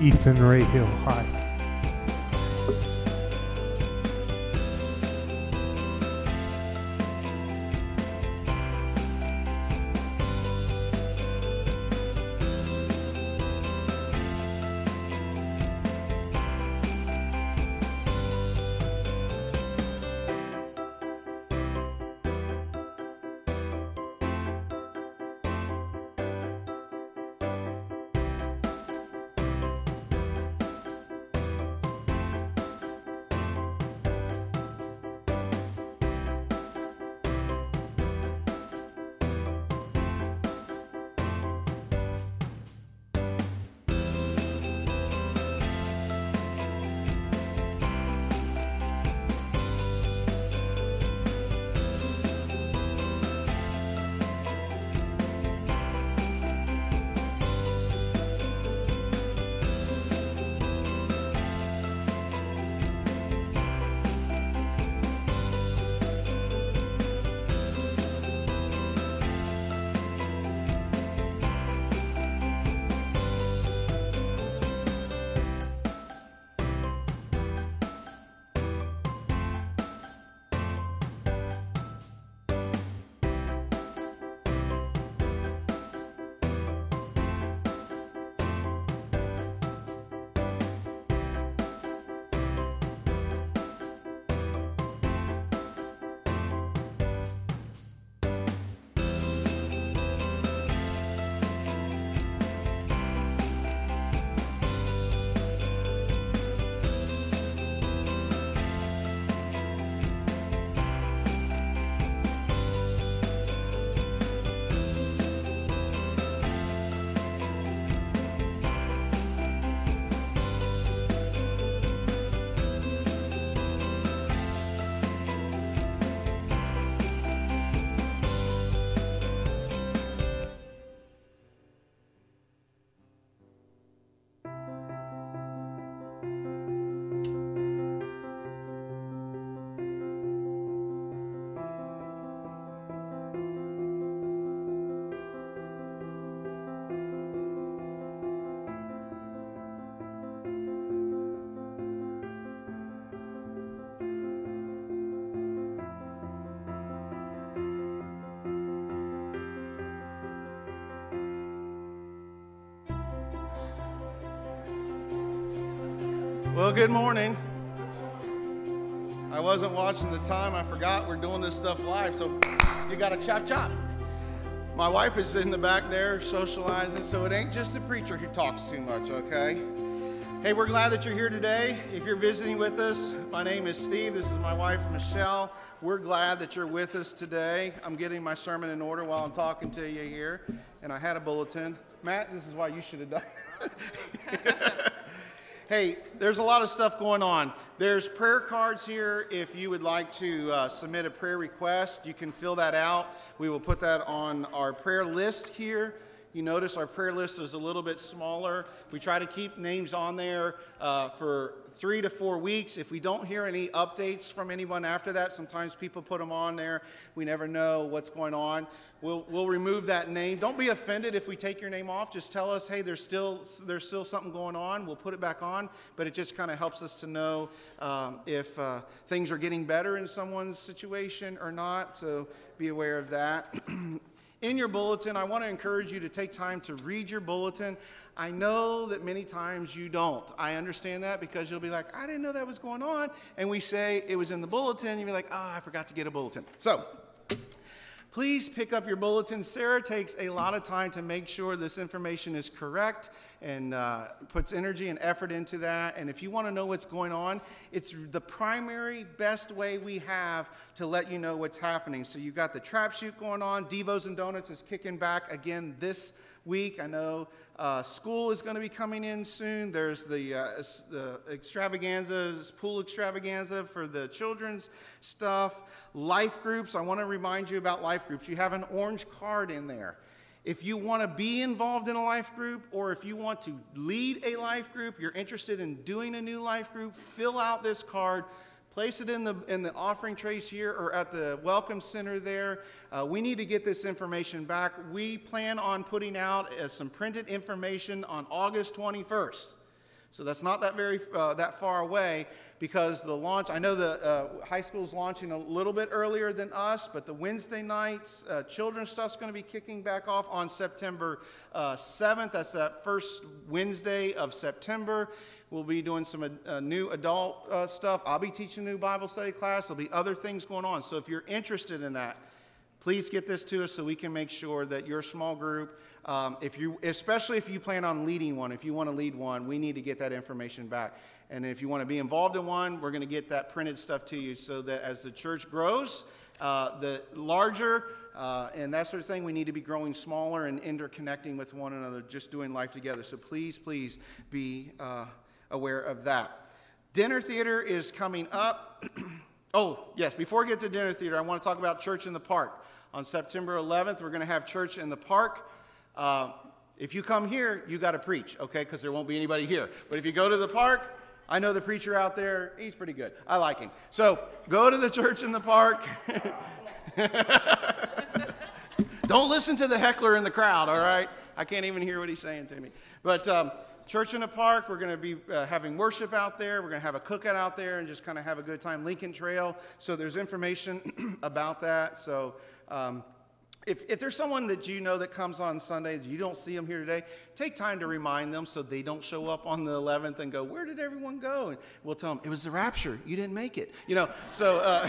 Ethan Ray Hill High. Well, good morning. I wasn't watching the time. I forgot we're doing this stuff live, so you got to chop chop. My wife is in the back there socializing, so it ain't just the preacher who talks too much, okay? Hey, we're glad that you're here today. If you're visiting with us, my name is Steve. This is my wife, Michelle. We're glad that you're with us today. I'm getting my sermon in order while I'm talking to you here, and I had a bulletin. Matt, this is why you should have done. Hey, there's a lot of stuff going on. There's prayer cards here. If you would like to uh, submit a prayer request, you can fill that out. We will put that on our prayer list here. You notice our prayer list is a little bit smaller. We try to keep names on there uh, for three to four weeks. If we don't hear any updates from anyone after that, sometimes people put them on there. We never know what's going on. We'll, we'll remove that name. Don't be offended if we take your name off. Just tell us, hey, there's still, there's still something going on. We'll put it back on, but it just kind of helps us to know um, if uh, things are getting better in someone's situation or not. So be aware of that. in your bulletin, I want to encourage you to take time to read your bulletin. I know that many times you don't. I understand that because you'll be like, I didn't know that was going on. And we say it was in the bulletin. You'll be like, oh, I forgot to get a bulletin. So, Please pick up your bulletin. Sarah takes a lot of time to make sure this information is correct and uh, puts energy and effort into that. And if you want to know what's going on, it's the primary best way we have to let you know what's happening. So you've got the trap shoot going on. Devos and Donuts is kicking back again this week. I know uh, school is going to be coming in soon. There's the, uh, the extravaganza, pool extravaganza for the children's stuff. Life groups, I want to remind you about life groups. You have an orange card in there. If you want to be involved in a life group or if you want to lead a life group, you're interested in doing a new life group, fill out this card Place it in the, in the offering trays here or at the Welcome Center there. Uh, we need to get this information back. We plan on putting out uh, some printed information on August 21st. So that's not that very uh, that far away because the launch. I know the uh, high school is launching a little bit earlier than us, but the Wednesday nights uh, children's stuff's going to be kicking back off on September 7th. Uh, that's that first Wednesday of September. We'll be doing some uh, new adult uh, stuff. I'll be teaching a new Bible study class. There'll be other things going on. So if you're interested in that, please get this to us so we can make sure that your small group um, if you, especially if you plan on leading one, if you want to lead one, we need to get that information back. And if you want to be involved in one, we're going to get that printed stuff to you so that as the church grows, uh, the larger uh, and that sort of thing, we need to be growing smaller and interconnecting with one another, just doing life together. So please, please be uh, aware of that. Dinner theater is coming up. oh, yes, before we get to dinner theater, I want to talk about Church in the Park. On September 11th, we're going to have Church in the Park. Uh, if you come here, you got to preach, okay? Because there won't be anybody here. But if you go to the park, I know the preacher out there, he's pretty good. I like him. So go to the church in the park. Don't listen to the heckler in the crowd, all right? I can't even hear what he's saying to me. But um, church in the park, we're going to be uh, having worship out there. We're going to have a cookout out there and just kind of have a good time. Lincoln Trail. So there's information about that. So um, if, if there's someone that you know that comes on Sundays, you don't see them here today, take time to remind them so they don't show up on the 11th and go, Where did everyone go? And we'll tell them, It was the rapture. You didn't make it. You know, so. Uh,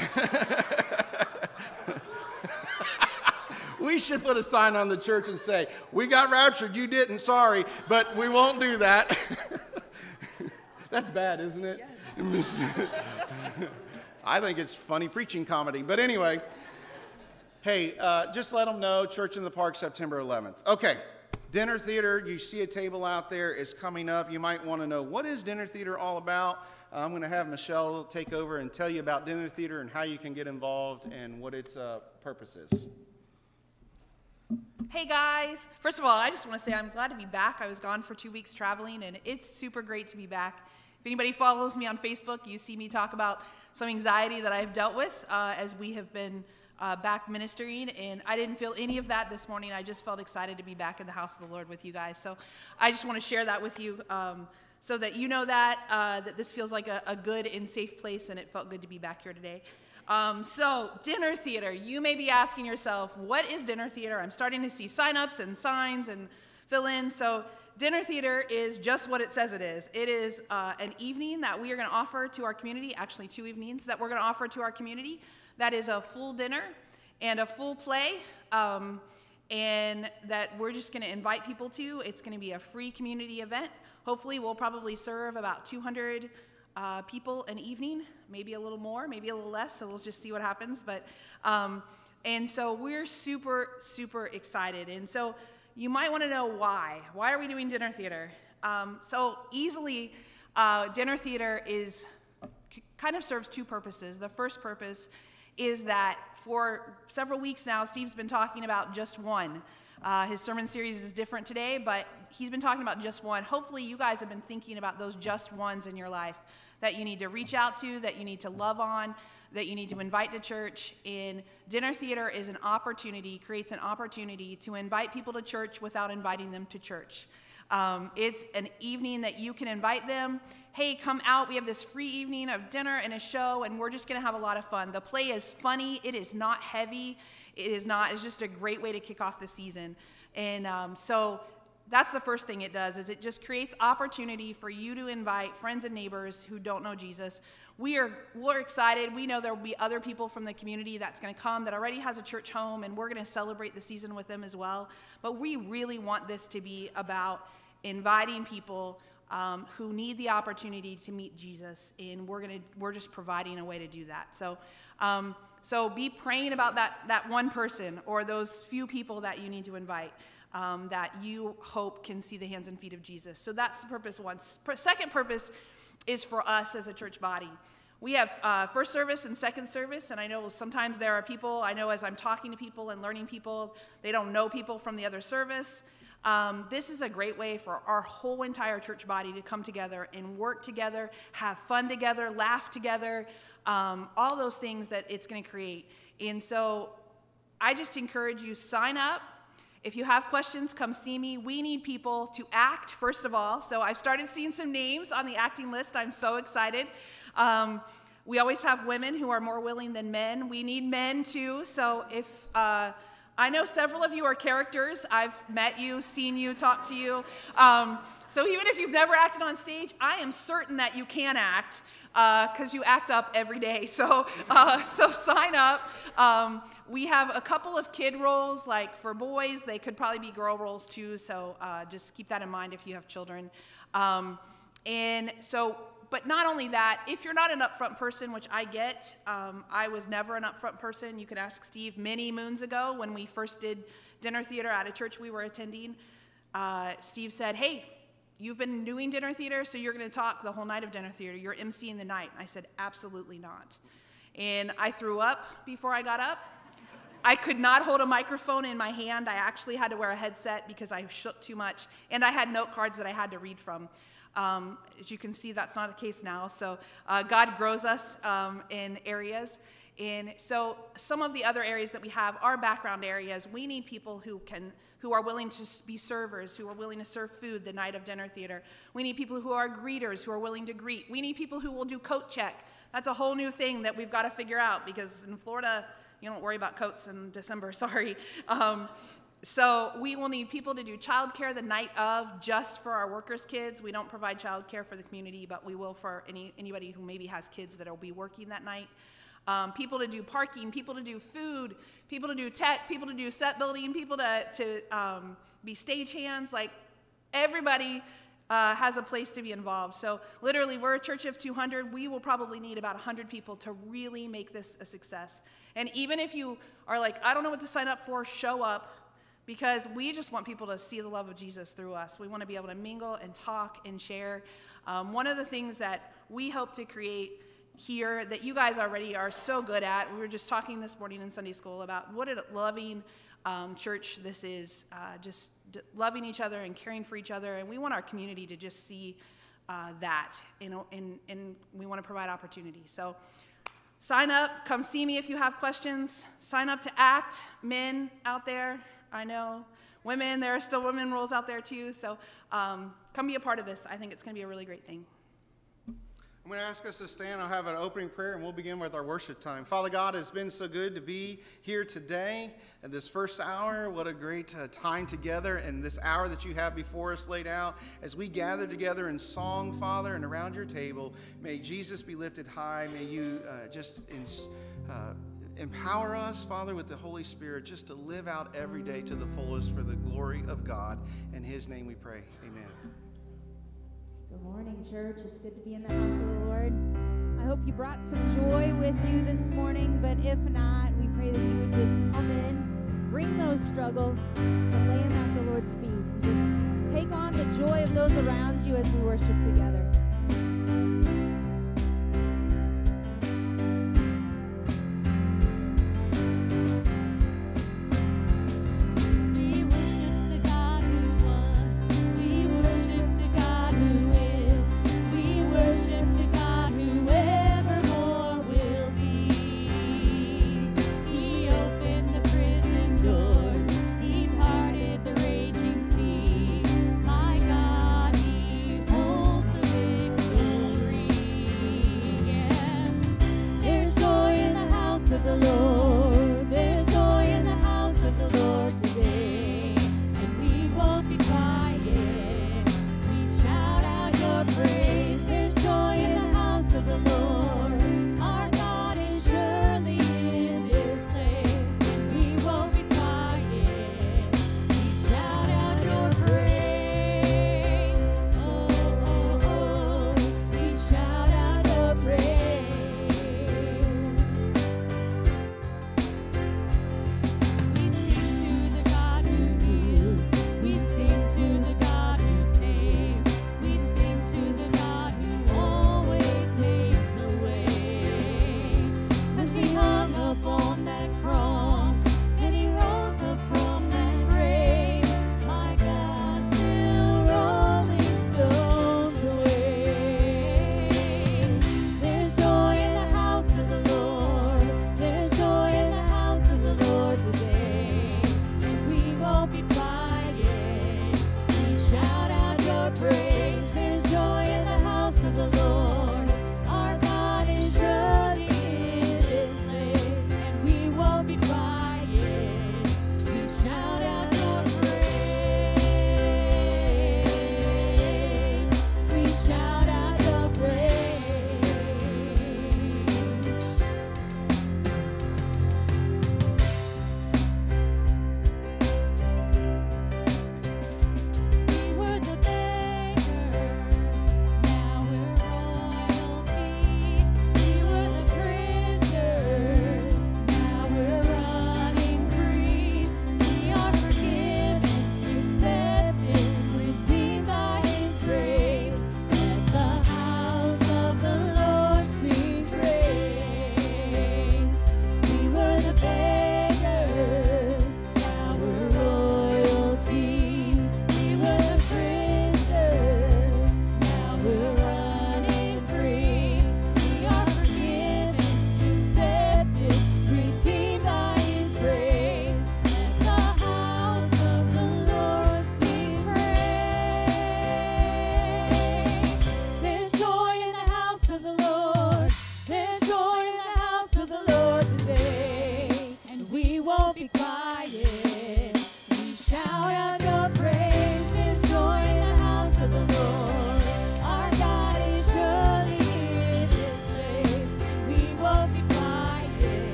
we should put a sign on the church and say, We got raptured. You didn't. Sorry. But we won't do that. That's bad, isn't it? Yes. I think it's funny preaching comedy. But anyway. Hey, uh, just let them know, Church in the Park, September 11th. Okay, dinner theater, you see a table out there, is coming up. You might want to know, what is dinner theater all about? I'm going to have Michelle take over and tell you about dinner theater and how you can get involved and what its uh, purpose is. Hey guys! First of all, I just want to say I'm glad to be back. I was gone for two weeks traveling, and it's super great to be back. If anybody follows me on Facebook, you see me talk about some anxiety that I've dealt with uh, as we have been uh, back ministering, and I didn't feel any of that this morning. I just felt excited to be back in the house of the Lord with you guys. So I just want to share that with you um, so that you know that, uh, that this feels like a, a, good and safe place, and it felt good to be back here today. Um, so, dinner theater. You may be asking yourself, what is dinner theater? I'm starting to see sign-ups and signs and fill in. So, dinner theater is just what it says it is. It is uh, an evening that we are going to offer to our community, actually, two evenings that we're going to offer to our community that is a full dinner and a full play, um, and that we're just going to invite people to. It's going to be a free community event. Hopefully, we'll probably serve about 200 uh, people an evening, maybe a little more, maybe a little less, so we'll just see what happens. But um, and so we're super, super excited. And so you might want to know why. Why are we doing dinner theater? Um, so easily, uh, dinner theater is kind of serves two purposes. The first purpose is that for several weeks now, Steve's been talking about just one. Uh, his sermon series is different today, but he's been talking about just one. Hopefully, you guys have been thinking about those just ones in your life that you need to reach out to, that you need to love on, that you need to invite to church. In dinner theater is an opportunity, creates an opportunity to invite people to church without inviting them to church. Um, it's an evening that you can invite them hey, come out. We have this free evening of dinner and a show, and we're just going to have a lot of fun. The play is funny, it is not heavy, it is not, it's just a great way to kick off the season. And um, so that's the first thing it does is it just creates opportunity for you to invite friends and neighbors who don't know jesus we are we're excited we know there will be other people from the community that's going to come that already has a church home and we're going to celebrate the season with them as well but we really want this to be about inviting people um, who need the opportunity to meet Jesus, and we're gonna we're just providing a way to do that. So. Um, so be praying about that, that one person or those few people that you need to invite um, that you hope can see the hands and feet of Jesus. So that's the purpose one. Second purpose is for us as a church body. We have uh, first service and second service, and I know sometimes there are people, I know as I'm talking to people and learning people, they don't know people from the other service. Um, this is a great way for our whole entire church body to come together and work together, have fun together, laugh together, um, all those things that it's going to create. And so I just encourage you sign up if you have questions, come see me. We need people to act, first of all. So I've started seeing some names on the acting list. I'm so excited. Um, we always have women who are more willing than men. We need men too. So if uh, I know several of you are characters, I've met you, seen you, talked to you. Um, so even if you've never acted on stage, I am certain that you can act because uh, you act up every day. So, uh, so sign up. Um, we have a couple of kid roles, like for boys, they could probably be girl roles too. So uh, just keep that in mind if you have children. Um, and so, but not only that, if you're not an upfront person, which I get, um, I was never an upfront person. You can ask Steve many moons ago when we first did dinner theater at a church we were attending. Uh, Steve said, Hey, You've been doing dinner theater, so you're going to talk the whole night of dinner theater. You're emceeing the night. I said, Absolutely not. And I threw up before I got up. I could not hold a microphone in my hand. I actually had to wear a headset because I shook too much. And I had note cards that I had to read from. Um, as you can see, that's not the case now. So uh, God grows us um, in areas. And so some of the other areas that we have are background areas. We need people who can who are willing to be servers, who are willing to serve food the night of dinner theater. We need people who are greeters, who are willing to greet. We need people who will do coat check. That's a whole new thing that we've got to figure out because in Florida, you don't worry about coats in December, sorry. Um, so we will need people to do childcare the night of just for our workers' kids. We don't provide childcare for the community, but we will for any, anybody who maybe has kids that will be working that night um, people to do parking, people to do food, people to do tech, people to do set building, people to, to um, be stagehands. Like everybody uh, has a place to be involved. So, literally, we're a church of 200. We will probably need about 100 people to really make this a success. And even if you are like, I don't know what to sign up for, show up because we just want people to see the love of Jesus through us. We want to be able to mingle and talk and share. Um, one of the things that we hope to create here that you guys already are so good at. We were just talking this morning in Sunday school about what a loving um, church this is, uh, just loving each other and caring for each other. And we want our community to just see uh, that, know, and, and we want to provide opportunities. So sign up, come see me if you have questions. Sign up to ACT, men out there. I know women, there are still women roles out there too. So um, come be a part of this. I think it's going to be a really great thing. I'm going to ask us to stand. I'll have an opening prayer and we'll begin with our worship time. Father God, it's been so good to be here today at this first hour. What a great uh, time together and this hour that you have before us laid out as we gather together in song, Father, and around your table. May Jesus be lifted high. May you uh, just in, uh, empower us, Father, with the Holy Spirit just to live out every day to the fullest for the glory of God. In His name we pray. Amen. Good morning, church. It's good to be in the house of the Lord. I hope you brought some joy with you this morning, but if not, we pray that you would just come in, bring those struggles, and lay them at the Lord's feet, and just take on the joy of those around you as we worship together.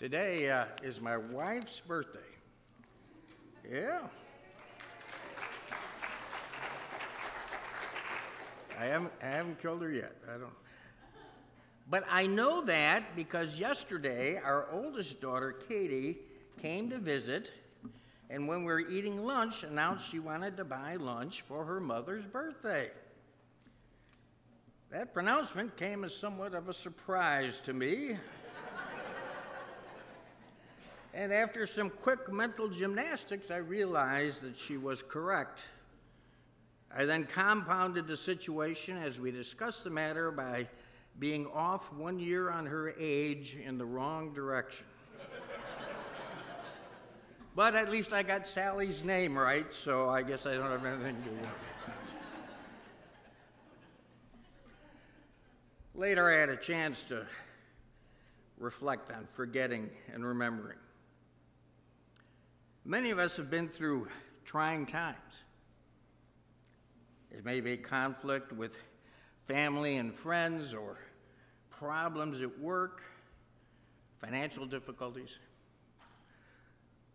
Today uh, is my wife's birthday. Yeah. I haven't, I haven't killed her yet. I don't. But I know that because yesterday our oldest daughter, Katie, came to visit, and when we were eating lunch, announced she wanted to buy lunch for her mother's birthday. That pronouncement came as somewhat of a surprise to me. And after some quick mental gymnastics, I realized that she was correct. I then compounded the situation as we discussed the matter by being off one year on her age in the wrong direction. but at least I got Sally's name right, so I guess I don't have anything to with it. Later, I had a chance to reflect on forgetting and remembering. Many of us have been through trying times. It may be conflict with family and friends or problems at work, financial difficulties.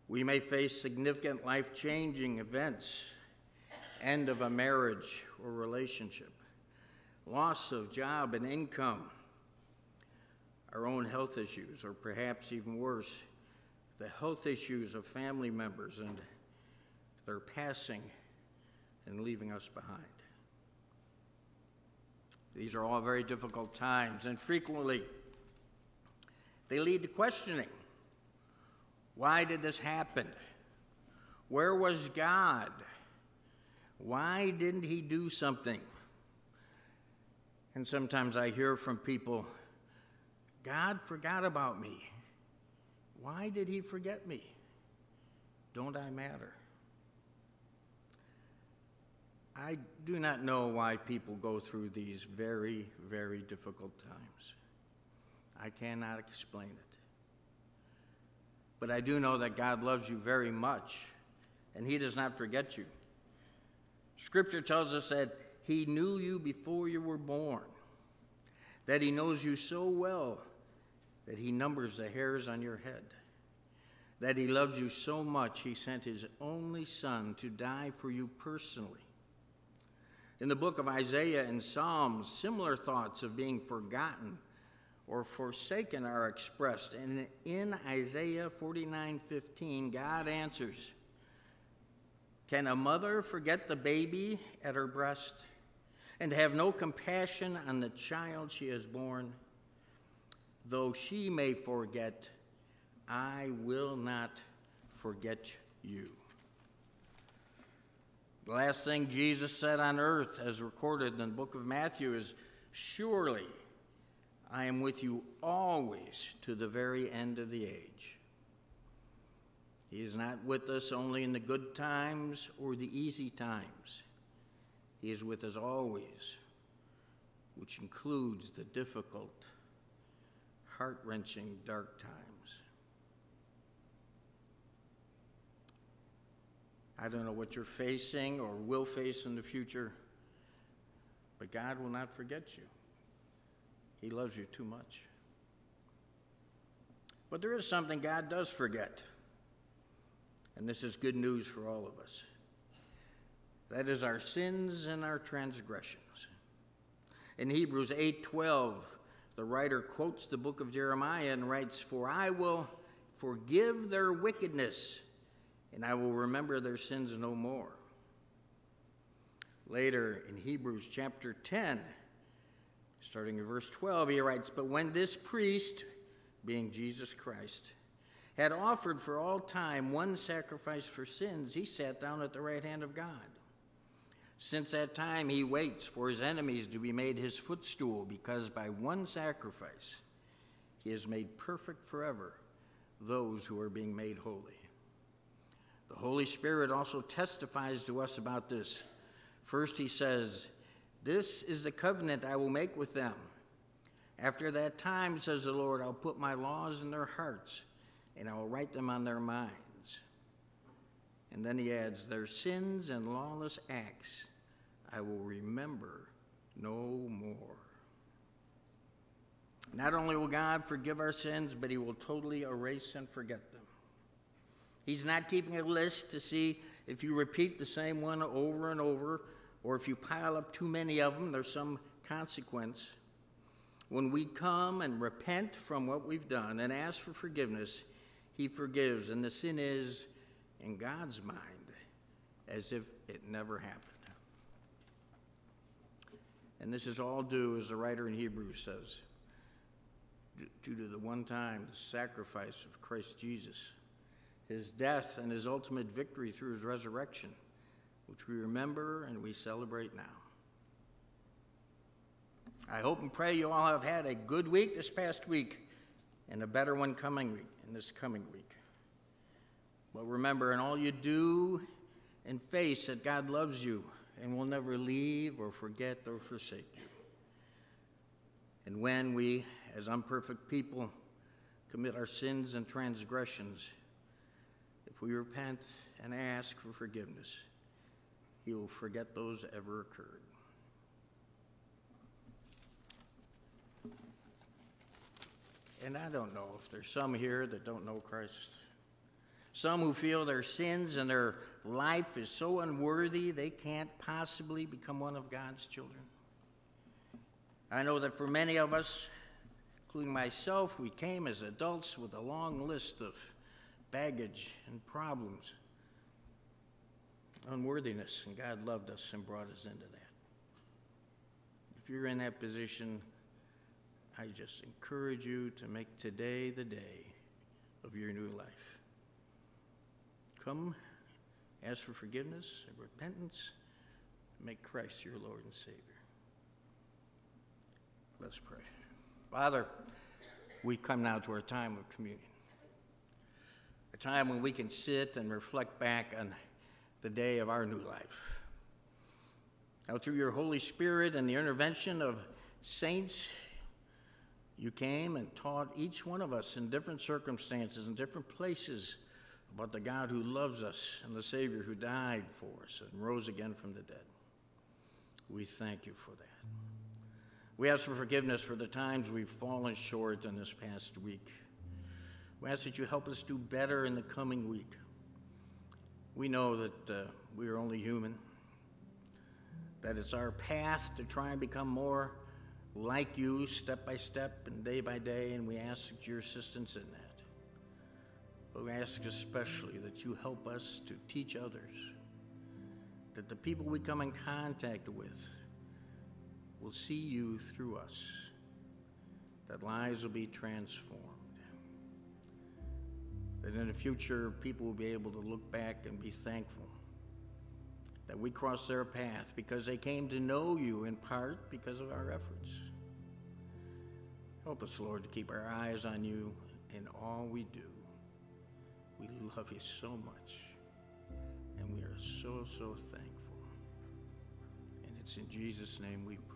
We may face significant life changing events, end of a marriage or relationship, loss of job and income, our own health issues, or perhaps even worse, the health issues of family members and their passing and leaving us behind. These are all very difficult times, and frequently they lead to questioning why did this happen? Where was God? Why didn't He do something? And sometimes I hear from people, God forgot about me. Why did He forget me? Don't I matter? I do not know why people go through these very, very difficult times. I cannot explain it. But I do know that God loves you very much, and He does not forget you. Scripture tells us that He knew you before you were born, that He knows you so well that He numbers the hairs on your head, that He loves you so much He sent His only Son to die for you personally. In the book of Isaiah and Psalms, similar thoughts of being forgotten or forsaken are expressed. And in Isaiah 49 15, God answers Can a mother forget the baby at her breast and have no compassion on the child she has borne? Though she may forget, I will not forget you. The last thing Jesus said on earth, as recorded in the book of Matthew, is Surely I am with you always to the very end of the age. He is not with us only in the good times or the easy times. He is with us always, which includes the difficult, heart wrenching, dark times. I don't know what you're facing or will face in the future, but God will not forget you. He loves you too much. But there is something God does forget. And this is good news for all of us. That is our sins and our transgressions. In Hebrews 8:12, the writer quotes the book of Jeremiah and writes, "For I will forgive their wickedness, and I will remember their sins no more." Later in Hebrews chapter 10, Starting in verse 12, he writes, But when this priest, being Jesus Christ, had offered for all time one sacrifice for sins, he sat down at the right hand of God. Since that time, he waits for his enemies to be made his footstool, because by one sacrifice he has made perfect forever those who are being made holy. The Holy Spirit also testifies to us about this. First, he says, this is the covenant I will make with them. After that time, says the Lord, I'll put my laws in their hearts, and I will write them on their minds. And then he adds, Their sins and lawless acts I will remember no more. Not only will God forgive our sins, but he will totally erase and forget them. He's not keeping a list to see if you repeat the same one over and over or if you pile up too many of them, there's some consequence. When we come and repent from what we've done and ask for forgiveness, He forgives. And the sin is, in God's mind, as if it never happened. And this is all due, as the writer in Hebrews says, due to the one time the sacrifice of Christ Jesus, his death and his ultimate victory through his resurrection which we remember and we celebrate now. I hope and pray you all have had a good week this past week and a better one coming week in this coming week. But remember, in all you do and face, that God loves you and will never leave or forget or forsake you. And when we, as imperfect people, commit our sins and transgressions, if we repent and ask for forgiveness, He will forget those ever occurred. And I don't know if there's some here that don't know Christ. Some who feel their sins and their life is so unworthy they can't possibly become one of God's children. I know that for many of us, including myself, we came as adults with a long list of baggage and problems, unworthiness, and God loved us and brought us into that. If you're in that position, I just encourage you to make today the day of your new life. Come, ask for forgiveness and repentance, make Christ your Lord and Savior. Let's pray. Father, we come now to our time of communion, a time when we can sit and reflect back on the day of our new life. Now, through your Holy Spirit and the intervention of saints, you came and taught each one of us in different circumstances, in different places, about the God who loves us and the Savior who died for us and rose again from the dead. We thank you for that. We ask for forgiveness for the times we've fallen short in this past week. We ask that you help us do better in the coming week. We know that uh, we are only human, that it's our path to try and become more like you step by step and day by day, and we ask your assistance in that. But we ask especially that you help us to teach others, that the people we come in contact with will see you through us, that lives will be transformed, that in the future people will be able to look back and be thankful that we crossed their path because they came to know you in part because of our efforts. Help us, Lord, to keep our eyes on you in all we do. We love you so much, and we are so, so thankful. And it's in Jesus' name we pray.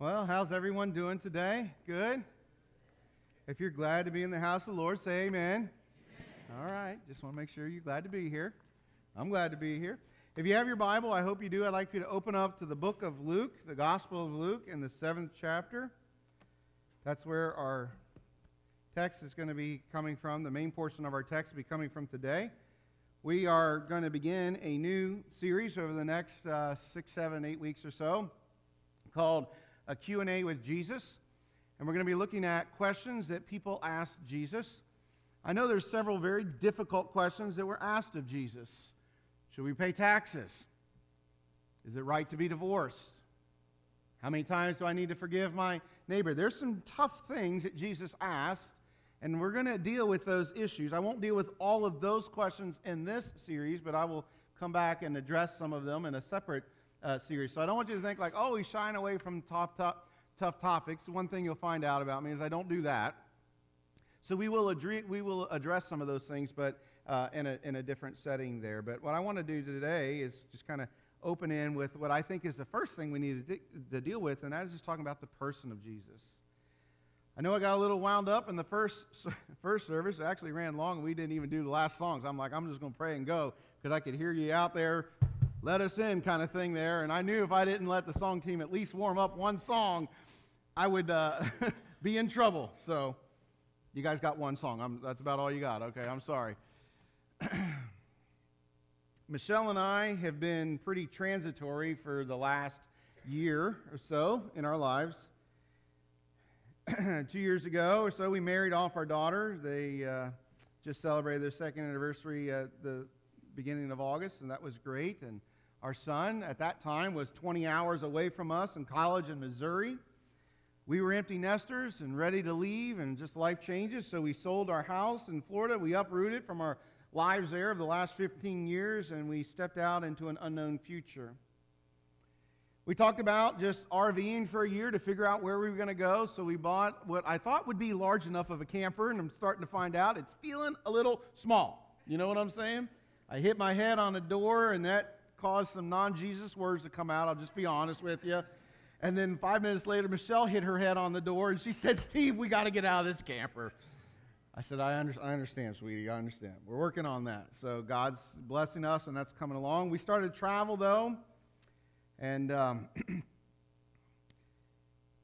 Well, how's everyone doing today? Good? If you're glad to be in the house of the Lord, say amen. amen. All right, just want to make sure you're glad to be here. I'm glad to be here. If you have your Bible, I hope you do. I'd like for you to open up to the book of Luke, the Gospel of Luke, in the seventh chapter. That's where our text is going to be coming from. The main portion of our text will be coming from today. We are going to begin a new series over the next uh, six, seven, eight weeks or so called a Q&A with Jesus. And we're going to be looking at questions that people asked Jesus. I know there's several very difficult questions that were asked of Jesus. Should we pay taxes? Is it right to be divorced? How many times do I need to forgive my neighbor? There's some tough things that Jesus asked, and we're going to deal with those issues. I won't deal with all of those questions in this series, but I will come back and address some of them in a separate uh, series. So I don't want you to think like, oh, he's shying away from tough, tough, tough topics. One thing you'll find out about me is I don't do that. So we will, adre- we will address some of those things, but uh, in, a, in a different setting there. But what I want to do today is just kind of open in with what I think is the first thing we need to, de- to deal with, and that is just talking about the person of Jesus. I know I got a little wound up in the first, first service. It actually ran long, and we didn't even do the last songs. I'm like, I'm just going to pray and go because I could hear you out there let us in kind of thing there. And I knew if I didn't let the song team at least warm up one song, I would uh, be in trouble. So you guys got one song. I'm, that's about all you got. Okay, I'm sorry. Michelle and I have been pretty transitory for the last year or so in our lives. Two years ago or so, we married off our daughter. They uh, just celebrated their second anniversary at the beginning of August, and that was great. And our son at that time was 20 hours away from us in college in Missouri. We were empty nesters and ready to leave, and just life changes. So we sold our house in Florida. We uprooted from our lives there of the last 15 years, and we stepped out into an unknown future. We talked about just RVing for a year to figure out where we were going to go. So we bought what I thought would be large enough of a camper, and I'm starting to find out it's feeling a little small. You know what I'm saying? I hit my head on a door, and that caused some non Jesus words to come out. I'll just be honest with you. And then five minutes later, Michelle hit her head on the door and she said, Steve, we got to get out of this camper. I said, I, under- I understand, sweetie. I understand. We're working on that. So God's blessing us, and that's coming along. We started to travel, though, and um,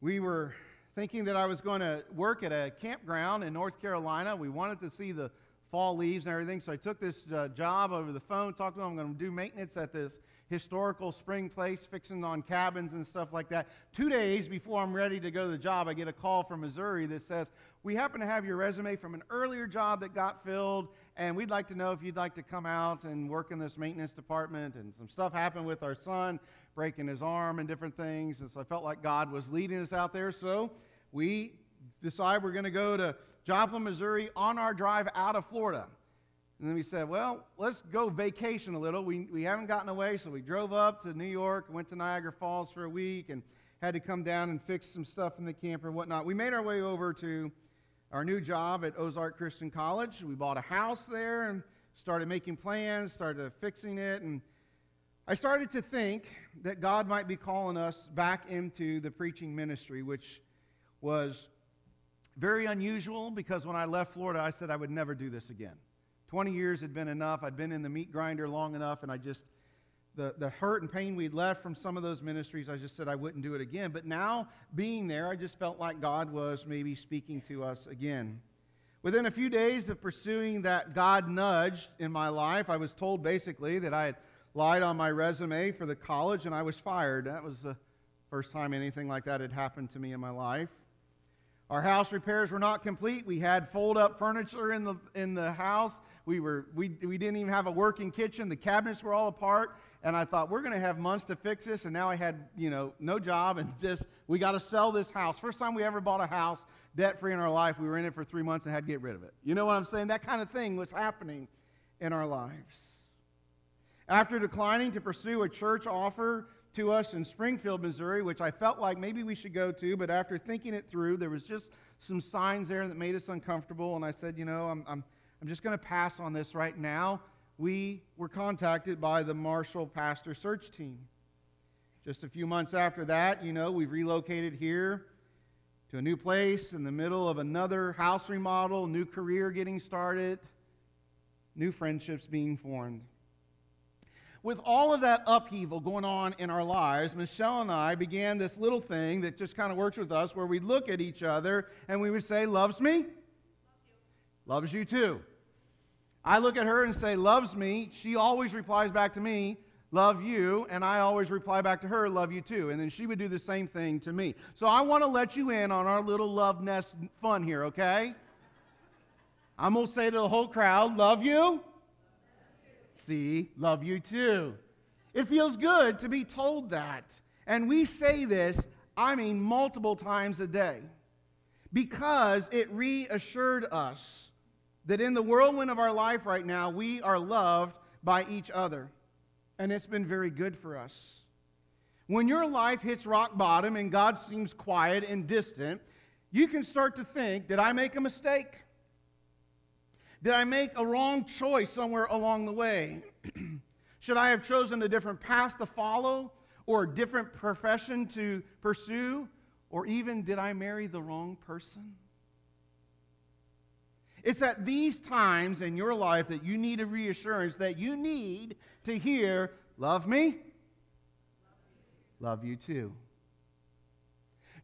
we were thinking that I was going to work at a campground in North Carolina. We wanted to see the fall leaves and everything. So I took this uh, job over the phone, talked to them. I'm going to do maintenance at this historical spring place, fixing on cabins and stuff like that. Two days before I'm ready to go to the job, I get a call from Missouri that says, We happen to have your resume from an earlier job that got filled, and we'd like to know if you'd like to come out and work in this maintenance department. And some stuff happened with our son, breaking his arm and different things. And so I felt like God was leading us out there. So we decide we're going to go to Joplin, Missouri, on our drive out of Florida. And then we said, well, let's go vacation a little. We, we haven't gotten away, so we drove up to New York, went to Niagara Falls for a week, and had to come down and fix some stuff in the camper and whatnot. We made our way over to our new job at Ozark Christian College. We bought a house there and started making plans, started fixing it, and I started to think that God might be calling us back into the preaching ministry, which was very unusual because when I left Florida, I said I would never do this again. 20 years had been enough. I'd been in the meat grinder long enough, and I just, the, the hurt and pain we'd left from some of those ministries, I just said I wouldn't do it again. But now, being there, I just felt like God was maybe speaking to us again. Within a few days of pursuing that God nudge in my life, I was told basically that I had lied on my resume for the college and I was fired. That was the first time anything like that had happened to me in my life. Our house repairs were not complete. We had fold up furniture in the, in the house. We, were, we, we didn't even have a working kitchen. The cabinets were all apart. And I thought, we're going to have months to fix this. And now I had, you know, no job and just, we got to sell this house. First time we ever bought a house debt free in our life. We were in it for three months and had to get rid of it. You know what I'm saying? That kind of thing was happening in our lives. After declining to pursue a church offer to us in Springfield, Missouri, which I felt like maybe we should go to, but after thinking it through, there was just some signs there that made us uncomfortable. And I said, you know, I'm, I'm, I'm just going to pass on this right now. We were contacted by the Marshall Pastor Search Team. Just a few months after that, you know, we've relocated here to a new place in the middle of another house remodel, new career getting started, new friendships being formed. With all of that upheaval going on in our lives, Michelle and I began this little thing that just kind of works with us where we look at each other and we would say, Loves me? Love Loves you too. I look at her and say, Loves me. She always replies back to me, love you, and I always reply back to her, love you too. And then she would do the same thing to me. So I want to let you in on our little love nest fun here, okay? I'm going to say to the whole crowd, love you. See, love you too. It feels good to be told that. And we say this, I mean, multiple times a day because it reassured us that in the whirlwind of our life right now, we are loved by each other and it's been very good for us. When your life hits rock bottom and God seems quiet and distant, you can start to think Did I make a mistake? Did I make a wrong choice somewhere along the way? Should I have chosen a different path to follow or a different profession to pursue? Or even, did I marry the wrong person? It's at these times in your life that you need a reassurance that you need to hear, Love me? Love you too.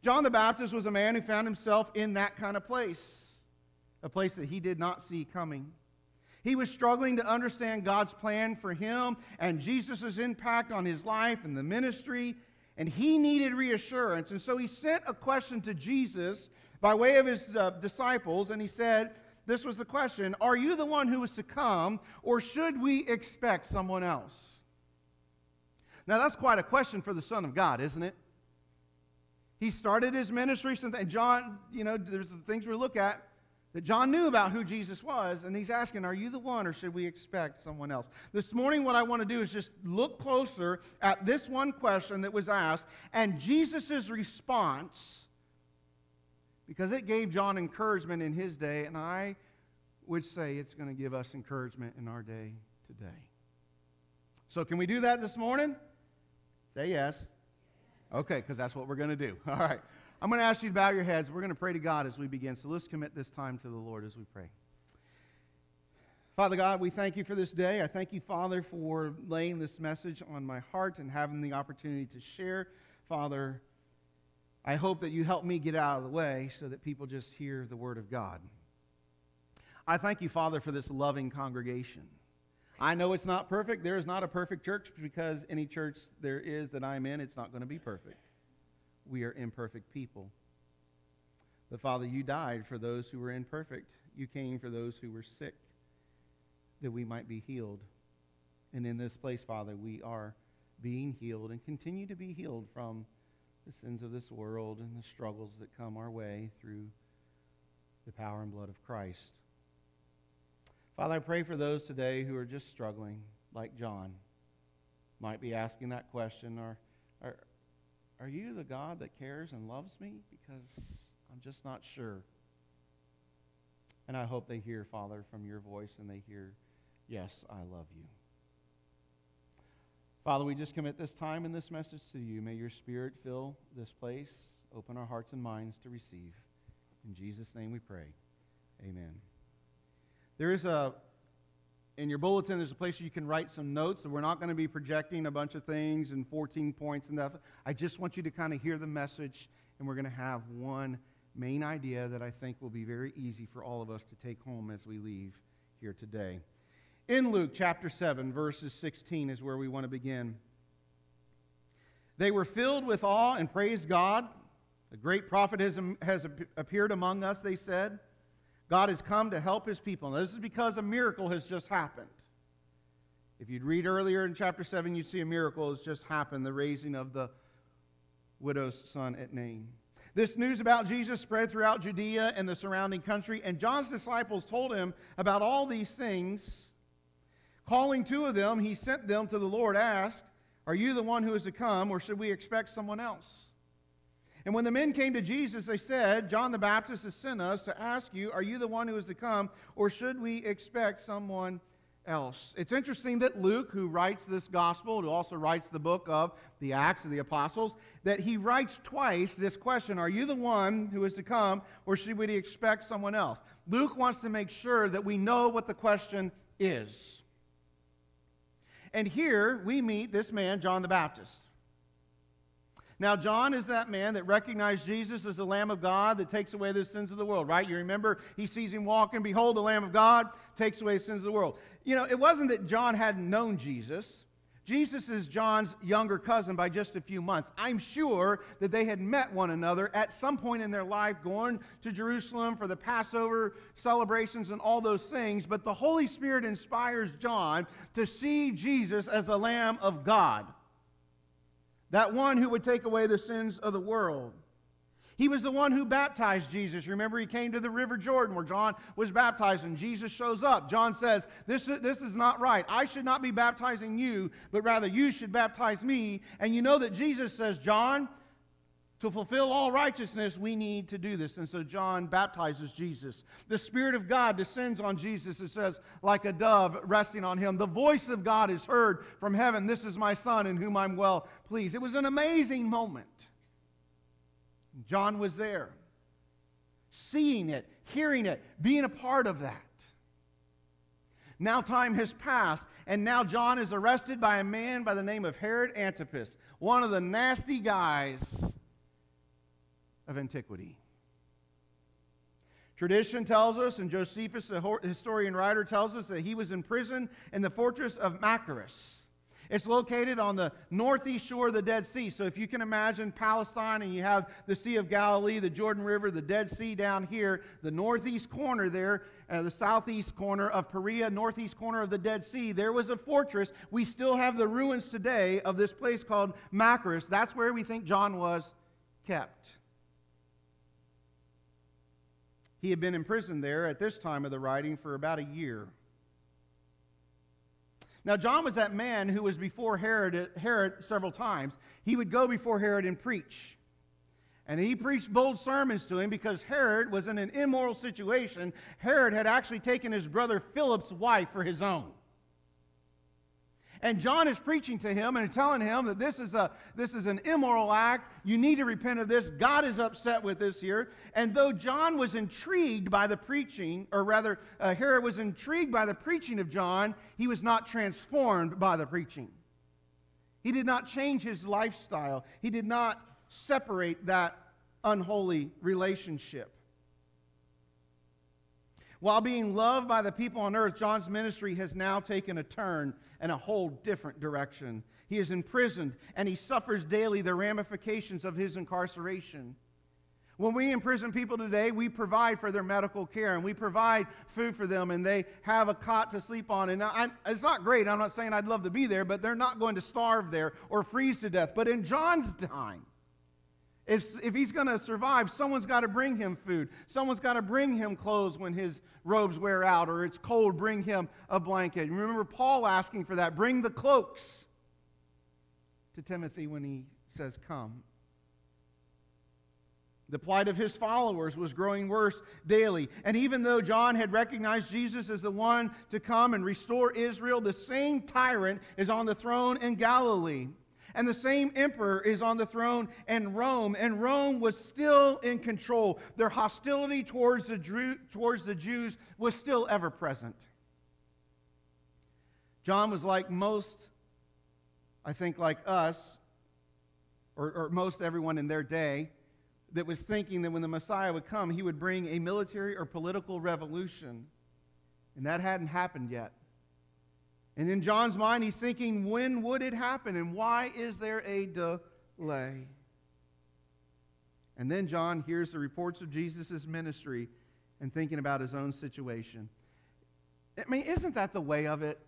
John the Baptist was a man who found himself in that kind of place, a place that he did not see coming. He was struggling to understand God's plan for him and Jesus' impact on his life and the ministry, and he needed reassurance. And so he sent a question to Jesus by way of his uh, disciples, and he said, This was the question Are you the one who is to come, or should we expect someone else? Now, that's quite a question for the Son of God, isn't it? He started his ministry, and John, you know, there's the things we look at that John knew about who Jesus was, and he's asking, Are you the one, or should we expect someone else? This morning, what I want to do is just look closer at this one question that was asked and Jesus' response, because it gave John encouragement in his day, and I would say it's going to give us encouragement in our day today. So, can we do that this morning? Say yes. Okay, because that's what we're going to do. All right. I'm going to ask you to bow your heads. We're going to pray to God as we begin. So let's commit this time to the Lord as we pray. Father God, we thank you for this day. I thank you, Father, for laying this message on my heart and having the opportunity to share. Father, I hope that you help me get out of the way so that people just hear the word of God. I thank you, Father, for this loving congregation. I know it's not perfect. There is not a perfect church because any church there is that I'm in, it's not going to be perfect. We are imperfect people. But Father, you died for those who were imperfect. You came for those who were sick that we might be healed. And in this place, Father, we are being healed and continue to be healed from the sins of this world and the struggles that come our way through the power and blood of Christ. Father, I pray for those today who are just struggling, like John, might be asking that question or, are, are you the God that cares and loves me? Because I'm just not sure. And I hope they hear, Father, from your voice and they hear, Yes, I love you. Father, we just commit this time and this message to you. May your Spirit fill this place, open our hearts and minds to receive. In Jesus' name we pray. Amen. There is a, in your bulletin, there's a place you can write some notes. So we're not going to be projecting a bunch of things and 14 points and that. I just want you to kind of hear the message, and we're going to have one main idea that I think will be very easy for all of us to take home as we leave here today. In Luke chapter 7, verses 16 is where we want to begin. They were filled with awe and praised God. A great prophet has, has appeared among us, they said. God has come to help his people. Now, this is because a miracle has just happened. If you'd read earlier in chapter 7, you'd see a miracle has just happened the raising of the widow's son at Nain. This news about Jesus spread throughout Judea and the surrounding country, and John's disciples told him about all these things. Calling two of them, he sent them to the Lord, asked, Are you the one who is to come, or should we expect someone else? And when the men came to Jesus, they said, John the Baptist has sent us to ask you, Are you the one who is to come, or should we expect someone else. It's interesting that Luke, who writes this gospel, who also writes the book of the Acts of the Apostles, that he writes twice this question Are you the one who is to come, or should we expect someone else? Luke wants to make sure that we know what the question is. And here we meet this man, John the Baptist. Now, John is that man that recognized Jesus as the Lamb of God that takes away the sins of the world, right? You remember he sees him walking, behold, the Lamb of God takes away the sins of the world. You know, it wasn't that John hadn't known Jesus. Jesus is John's younger cousin by just a few months. I'm sure that they had met one another at some point in their life, going to Jerusalem for the Passover celebrations and all those things. But the Holy Spirit inspires John to see Jesus as the Lamb of God that one who would take away the sins of the world. He was the one who baptized Jesus. Remember, he came to the River Jordan where John was baptized, and Jesus shows up. John says, this, this is not right. I should not be baptizing you, but rather you should baptize me. And you know that Jesus says, John, to fulfill all righteousness, we need to do this. And so John baptizes Jesus. The Spirit of God descends on Jesus, it says, like a dove resting on him. The voice of God is heard from heaven This is my Son in whom I'm well pleased. It was an amazing moment. John was there, seeing it, hearing it, being a part of that. Now time has passed, and now John is arrested by a man by the name of Herod Antipas, one of the nasty guys of antiquity. Tradition tells us, and Josephus, the historian writer, tells us that he was in prison in the fortress of Machaerus. It's located on the northeast shore of the Dead Sea. So if you can imagine Palestine and you have the Sea of Galilee, the Jordan River, the Dead Sea down here, the northeast corner there, uh, the southeast corner of Perea, northeast corner of the Dead Sea, there was a fortress. We still have the ruins today of this place called Machaerus. That's where we think John was kept. He had been imprisoned there at this time of the writing for about a year. Now, John was that man who was before Herod, Herod several times. He would go before Herod and preach. And he preached bold sermons to him because Herod was in an immoral situation. Herod had actually taken his brother Philip's wife for his own. And John is preaching to him and telling him that this is, a, this is an immoral act. You need to repent of this. God is upset with this here. And though John was intrigued by the preaching, or rather, uh, Herod was intrigued by the preaching of John, he was not transformed by the preaching. He did not change his lifestyle, he did not separate that unholy relationship. While being loved by the people on earth, John's ministry has now taken a turn in a whole different direction. He is imprisoned and he suffers daily the ramifications of his incarceration. When we imprison people today, we provide for their medical care and we provide food for them and they have a cot to sleep on. And I, it's not great. I'm not saying I'd love to be there, but they're not going to starve there or freeze to death. But in John's time, if, if he's going to survive, someone's got to bring him food. Someone's got to bring him clothes when his robes wear out or it's cold, bring him a blanket. Remember Paul asking for that. Bring the cloaks to Timothy when he says, Come. The plight of his followers was growing worse daily. And even though John had recognized Jesus as the one to come and restore Israel, the same tyrant is on the throne in Galilee. And the same emperor is on the throne in Rome, and Rome was still in control. Their hostility towards the, towards the Jews was still ever present. John was like most, I think, like us, or, or most everyone in their day, that was thinking that when the Messiah would come, he would bring a military or political revolution. And that hadn't happened yet. And in John's mind, he's thinking, when would it happen? And why is there a delay? And then John hears the reports of Jesus' ministry and thinking about his own situation. I mean, isn't that the way of it?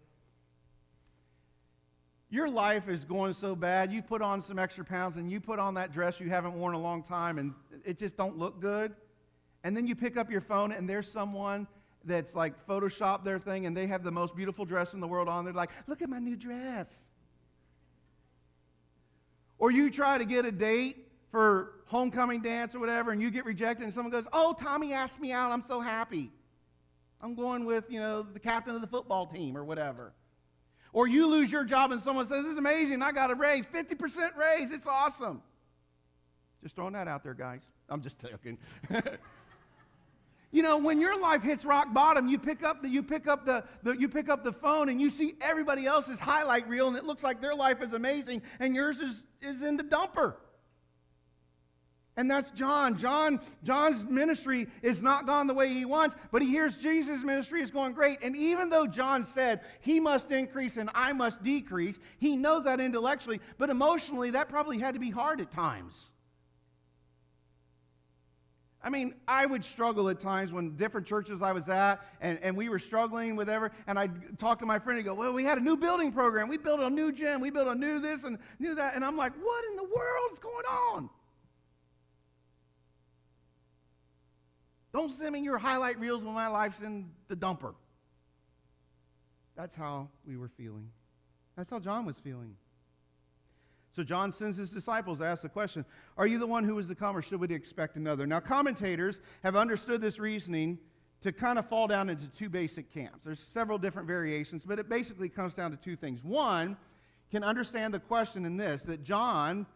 Your life is going so bad, you put on some extra pounds and you put on that dress you haven't worn a long time and it just don't look good. And then you pick up your phone and there's someone that's like Photoshop their thing and they have the most beautiful dress in the world on. They're like, look at my new dress. Or you try to get a date for homecoming dance or whatever and you get rejected and someone goes, oh, Tommy asked me out. I'm so happy. I'm going with, you know, the captain of the football team or whatever. Or you lose your job and someone says, This is amazing, I got a raise, 50% raise, it's awesome. Just throwing that out there, guys. I'm just joking. you know, when your life hits rock bottom, you pick up the you pick up the, the you pick up the phone and you see everybody else's highlight reel and it looks like their life is amazing and yours is, is in the dumper. And that's John. John. John's ministry is not gone the way he wants, but he hears Jesus' ministry is going great. And even though John said he must increase and I must decrease, he knows that intellectually, but emotionally, that probably had to be hard at times. I mean, I would struggle at times when different churches I was at and, and we were struggling with ever, and I'd talk to my friend and go, Well, we had a new building program. We built a new gym. We built a new this and new that. And I'm like, What in the world is going on? Don't send me your highlight reels when my life's in the dumper. That's how we were feeling. That's how John was feeling. So John sends his disciples to ask the question Are you the one who is to come, or should we expect another? Now, commentators have understood this reasoning to kind of fall down into two basic camps. There's several different variations, but it basically comes down to two things. One can understand the question in this that John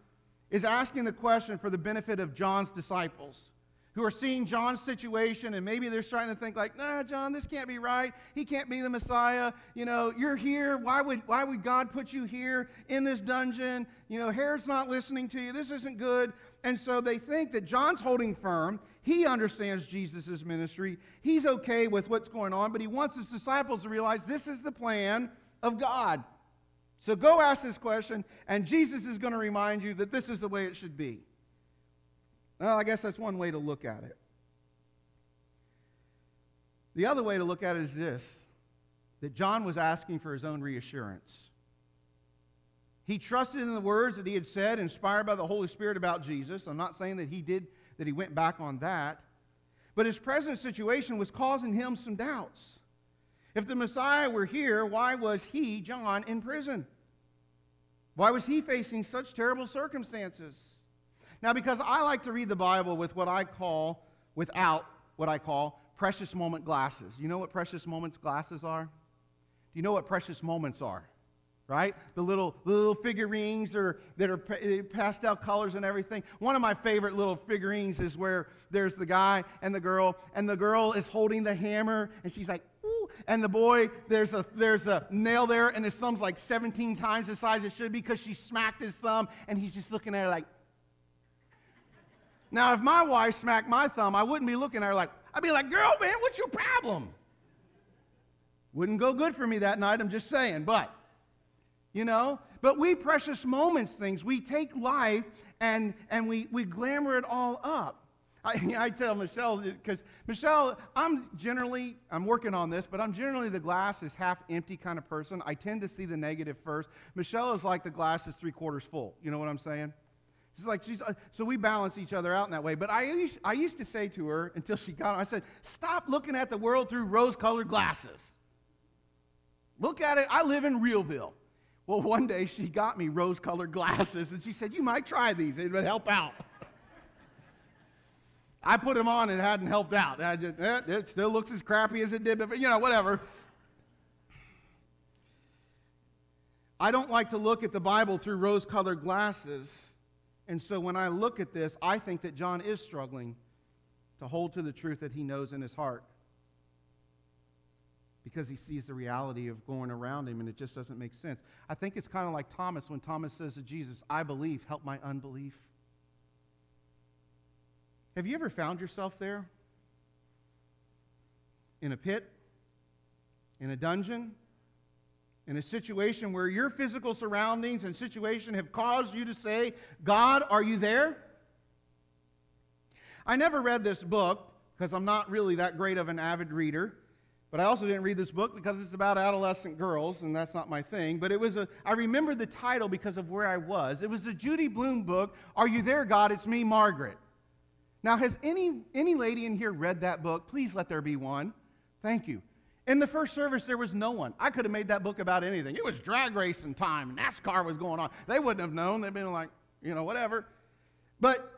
is asking the question for the benefit of John's disciples who are seeing John's situation and maybe they're starting to think like, nah, John, this can't be right. He can't be the Messiah. You know, you're here. Why would, why would God put you here in this dungeon? You know, Herod's not listening to you. This isn't good. And so they think that John's holding firm. He understands Jesus' ministry. He's okay with what's going on, but he wants his disciples to realize this is the plan of God. So go ask this question, and Jesus is going to remind you that this is the way it should be. Well, I guess that's one way to look at it. The other way to look at it is this that John was asking for his own reassurance. He trusted in the words that he had said, inspired by the Holy Spirit about Jesus. I'm not saying that he did, that he went back on that. But his present situation was causing him some doubts. If the Messiah were here, why was he, John, in prison? Why was he facing such terrible circumstances? Now, because I like to read the Bible with what I call, without what I call precious moment glasses. You know what precious moments glasses are? Do you know what precious moments are? Right? The little, the little figurines are, that are eh, pastel colors and everything. One of my favorite little figurines is where there's the guy and the girl, and the girl is holding the hammer, and she's like, and the boy, there's a, there's a nail there, and his thumb's like 17 times the size it should be because she smacked his thumb, and he's just looking at her like, now, if my wife smacked my thumb, I wouldn't be looking at her like, I'd be like, girl, man, what's your problem? Wouldn't go good for me that night, I'm just saying. But, you know, but we precious moments things. We take life and, and we, we glamour it all up. I, I tell Michelle, because Michelle, I'm generally, I'm working on this, but I'm generally the glass is half empty kind of person. I tend to see the negative first. Michelle is like the glass is three quarters full. You know what I'm saying? She's like, she's, uh, so we balance each other out in that way. But I used, I used to say to her until she got, I said, stop looking at the world through rose-colored glasses. Look at it. I live in Realville. Well, one day she got me rose-colored glasses, and she said, you might try these. It would help out. I put them on and it hadn't helped out. Just, eh, it still looks as crappy as it did before, you know, whatever. I don't like to look at the Bible through rose-colored glasses. And so when I look at this, I think that John is struggling to hold to the truth that he knows in his heart because he sees the reality of going around him and it just doesn't make sense. I think it's kind of like Thomas when Thomas says to Jesus, I believe, help my unbelief. Have you ever found yourself there? In a pit? In a dungeon? In a situation where your physical surroundings and situation have caused you to say, God, are you there? I never read this book because I'm not really that great of an avid reader. But I also didn't read this book because it's about adolescent girls, and that's not my thing. But it was a, I remember the title because of where I was. It was a Judy Blume book, Are You There, God? It's Me, Margaret. Now, has any, any lady in here read that book? Please let there be one. Thank you. In the first service, there was no one. I could have made that book about anything. It was drag racing time. NASCAR was going on. They wouldn't have known. They'd been like, you know, whatever. But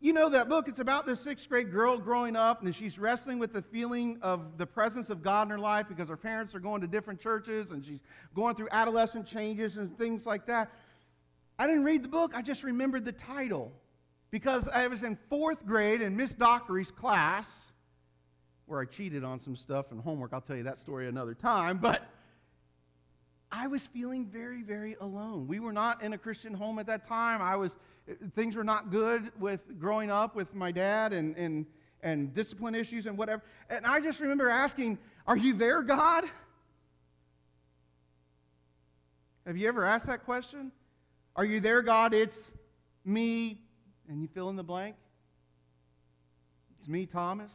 you know that book. It's about this sixth grade girl growing up, and she's wrestling with the feeling of the presence of God in her life because her parents are going to different churches, and she's going through adolescent changes and things like that. I didn't read the book, I just remembered the title because I was in fourth grade in Miss Dockery's class where I cheated on some stuff and homework. I'll tell you that story another time, but I was feeling very, very alone. We were not in a Christian home at that time. I was things were not good with growing up with my dad and, and, and discipline issues and whatever. And I just remember asking, Are you there, God? Have you ever asked that question? Are you there, God? It's me, and you fill in the blank. It's me, Thomas.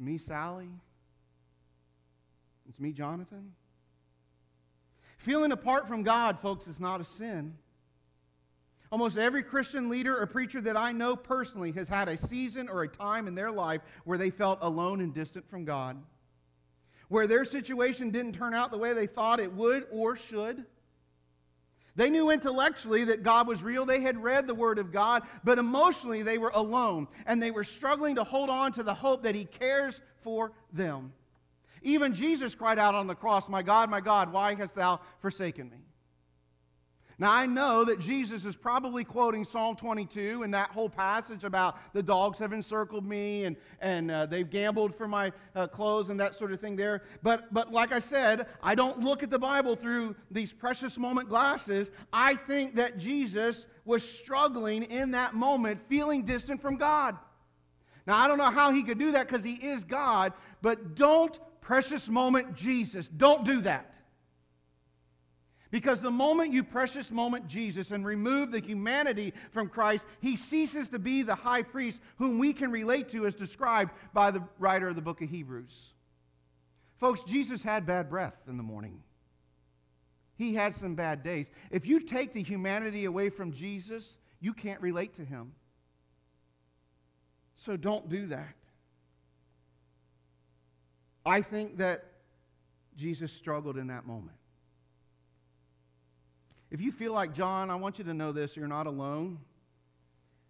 It's me, Sally. It's me, Jonathan. Feeling apart from God, folks, is not a sin. Almost every Christian leader or preacher that I know personally has had a season or a time in their life where they felt alone and distant from God, where their situation didn't turn out the way they thought it would or should. They knew intellectually that God was real. They had read the Word of God, but emotionally they were alone and they were struggling to hold on to the hope that He cares for them. Even Jesus cried out on the cross, My God, my God, why hast thou forsaken me? Now, I know that Jesus is probably quoting Psalm 22 and that whole passage about the dogs have encircled me and, and uh, they've gambled for my uh, clothes and that sort of thing there. But, but like I said, I don't look at the Bible through these precious moment glasses. I think that Jesus was struggling in that moment, feeling distant from God. Now, I don't know how he could do that because he is God, but don't precious moment Jesus. Don't do that. Because the moment you precious moment Jesus and remove the humanity from Christ, he ceases to be the high priest whom we can relate to as described by the writer of the book of Hebrews. Folks, Jesus had bad breath in the morning. He had some bad days. If you take the humanity away from Jesus, you can't relate to him. So don't do that. I think that Jesus struggled in that moment. If you feel like John, I want you to know this you're not alone.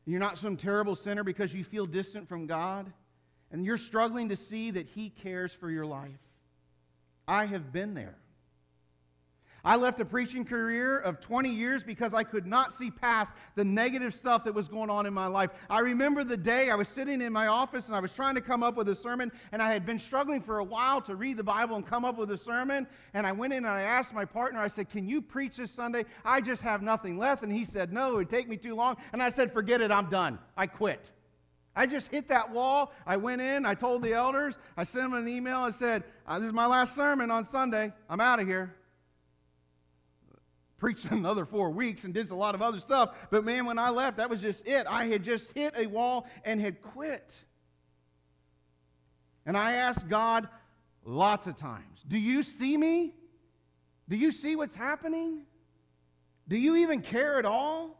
You're not some terrible sinner because you feel distant from God, and you're struggling to see that He cares for your life. I have been there. I left a preaching career of 20 years because I could not see past the negative stuff that was going on in my life. I remember the day I was sitting in my office and I was trying to come up with a sermon, and I had been struggling for a while to read the Bible and come up with a sermon. And I went in and I asked my partner, I said, Can you preach this Sunday? I just have nothing left. And he said, No, it would take me too long. And I said, Forget it, I'm done. I quit. I just hit that wall. I went in, I told the elders, I sent them an email, I said, uh, This is my last sermon on Sunday. I'm out of here preached another four weeks and did a lot of other stuff. But man, when I left, that was just it. I had just hit a wall and had quit. And I asked God lots of times, Do you see me? Do you see what's happening? Do you even care at all?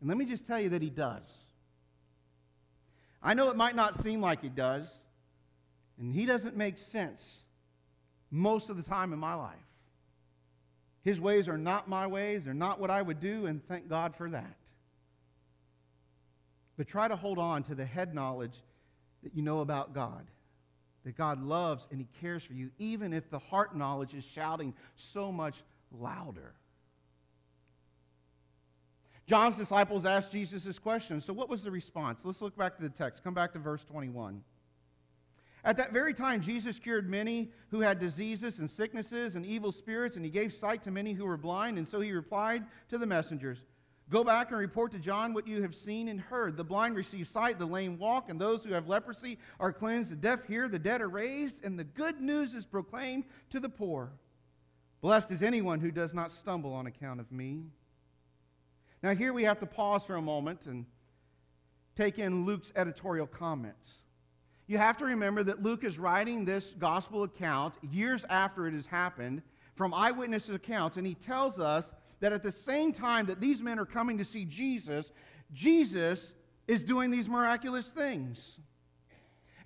And let me just tell you that He does. I know it might not seem like He does, and He doesn't make sense most of the time in my life. His ways are not my ways, they're not what I would do, and thank God for that. But try to hold on to the head knowledge that you know about God, that God loves and He cares for you, even if the heart knowledge is shouting so much louder. John's disciples asked Jesus this question. So, what was the response? Let's look back to the text. Come back to verse 21. At that very time, Jesus cured many who had diseases and sicknesses and evil spirits, and he gave sight to many who were blind. And so he replied to the messengers Go back and report to John what you have seen and heard. The blind receive sight, the lame walk, and those who have leprosy are cleansed, the deaf hear, the dead are raised, and the good news is proclaimed to the poor. Blessed is anyone who does not stumble on account of me. Now, here we have to pause for a moment and take in Luke's editorial comments. You have to remember that Luke is writing this gospel account years after it has happened from eyewitness accounts, and he tells us that at the same time that these men are coming to see Jesus, Jesus is doing these miraculous things.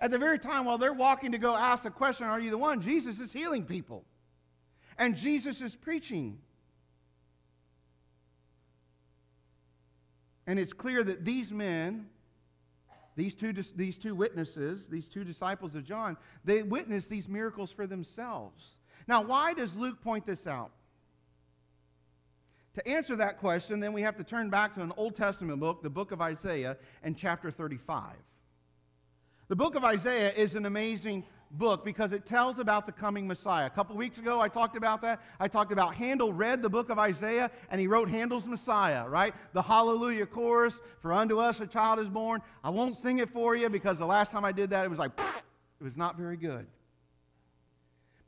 At the very time while they're walking to go ask the question, Are you the one? Jesus is healing people. And Jesus is preaching. And it's clear that these men, these two, these two witnesses, these two disciples of John, they witnessed these miracles for themselves. Now, why does Luke point this out? To answer that question, then we have to turn back to an Old Testament book, the book of Isaiah, and chapter 35. The book of Isaiah is an amazing book because it tells about the coming Messiah. A couple weeks ago, I talked about that. I talked about Handel read the book of Isaiah and he wrote Handel's Messiah, right? The Hallelujah chorus, for unto us a child is born. I won't sing it for you because the last time I did that, it was like, it was not very good.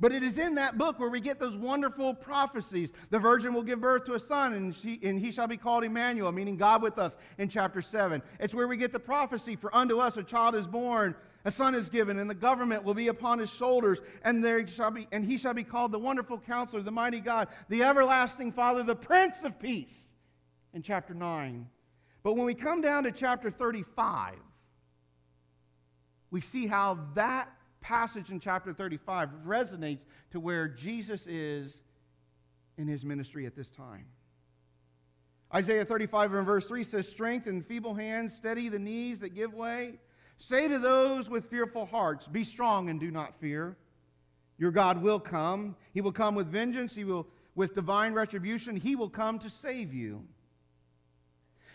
But it is in that book where we get those wonderful prophecies. The virgin will give birth to a son, and, she, and he shall be called Emmanuel, meaning God with us, in chapter 7. It's where we get the prophecy for unto us a child is born, a son is given, and the government will be upon his shoulders, and there shall be, and he shall be called the wonderful counselor, the mighty God, the everlasting Father, the Prince of Peace, in chapter 9. But when we come down to chapter 35, we see how that passage in chapter 35 resonates to where Jesus is in his ministry at this time. Isaiah 35 and verse 3 says, Strength and feeble hands, steady the knees that give way. Say to those with fearful hearts, Be strong and do not fear. Your God will come. He will come with vengeance. He will, with divine retribution, He will come to save you.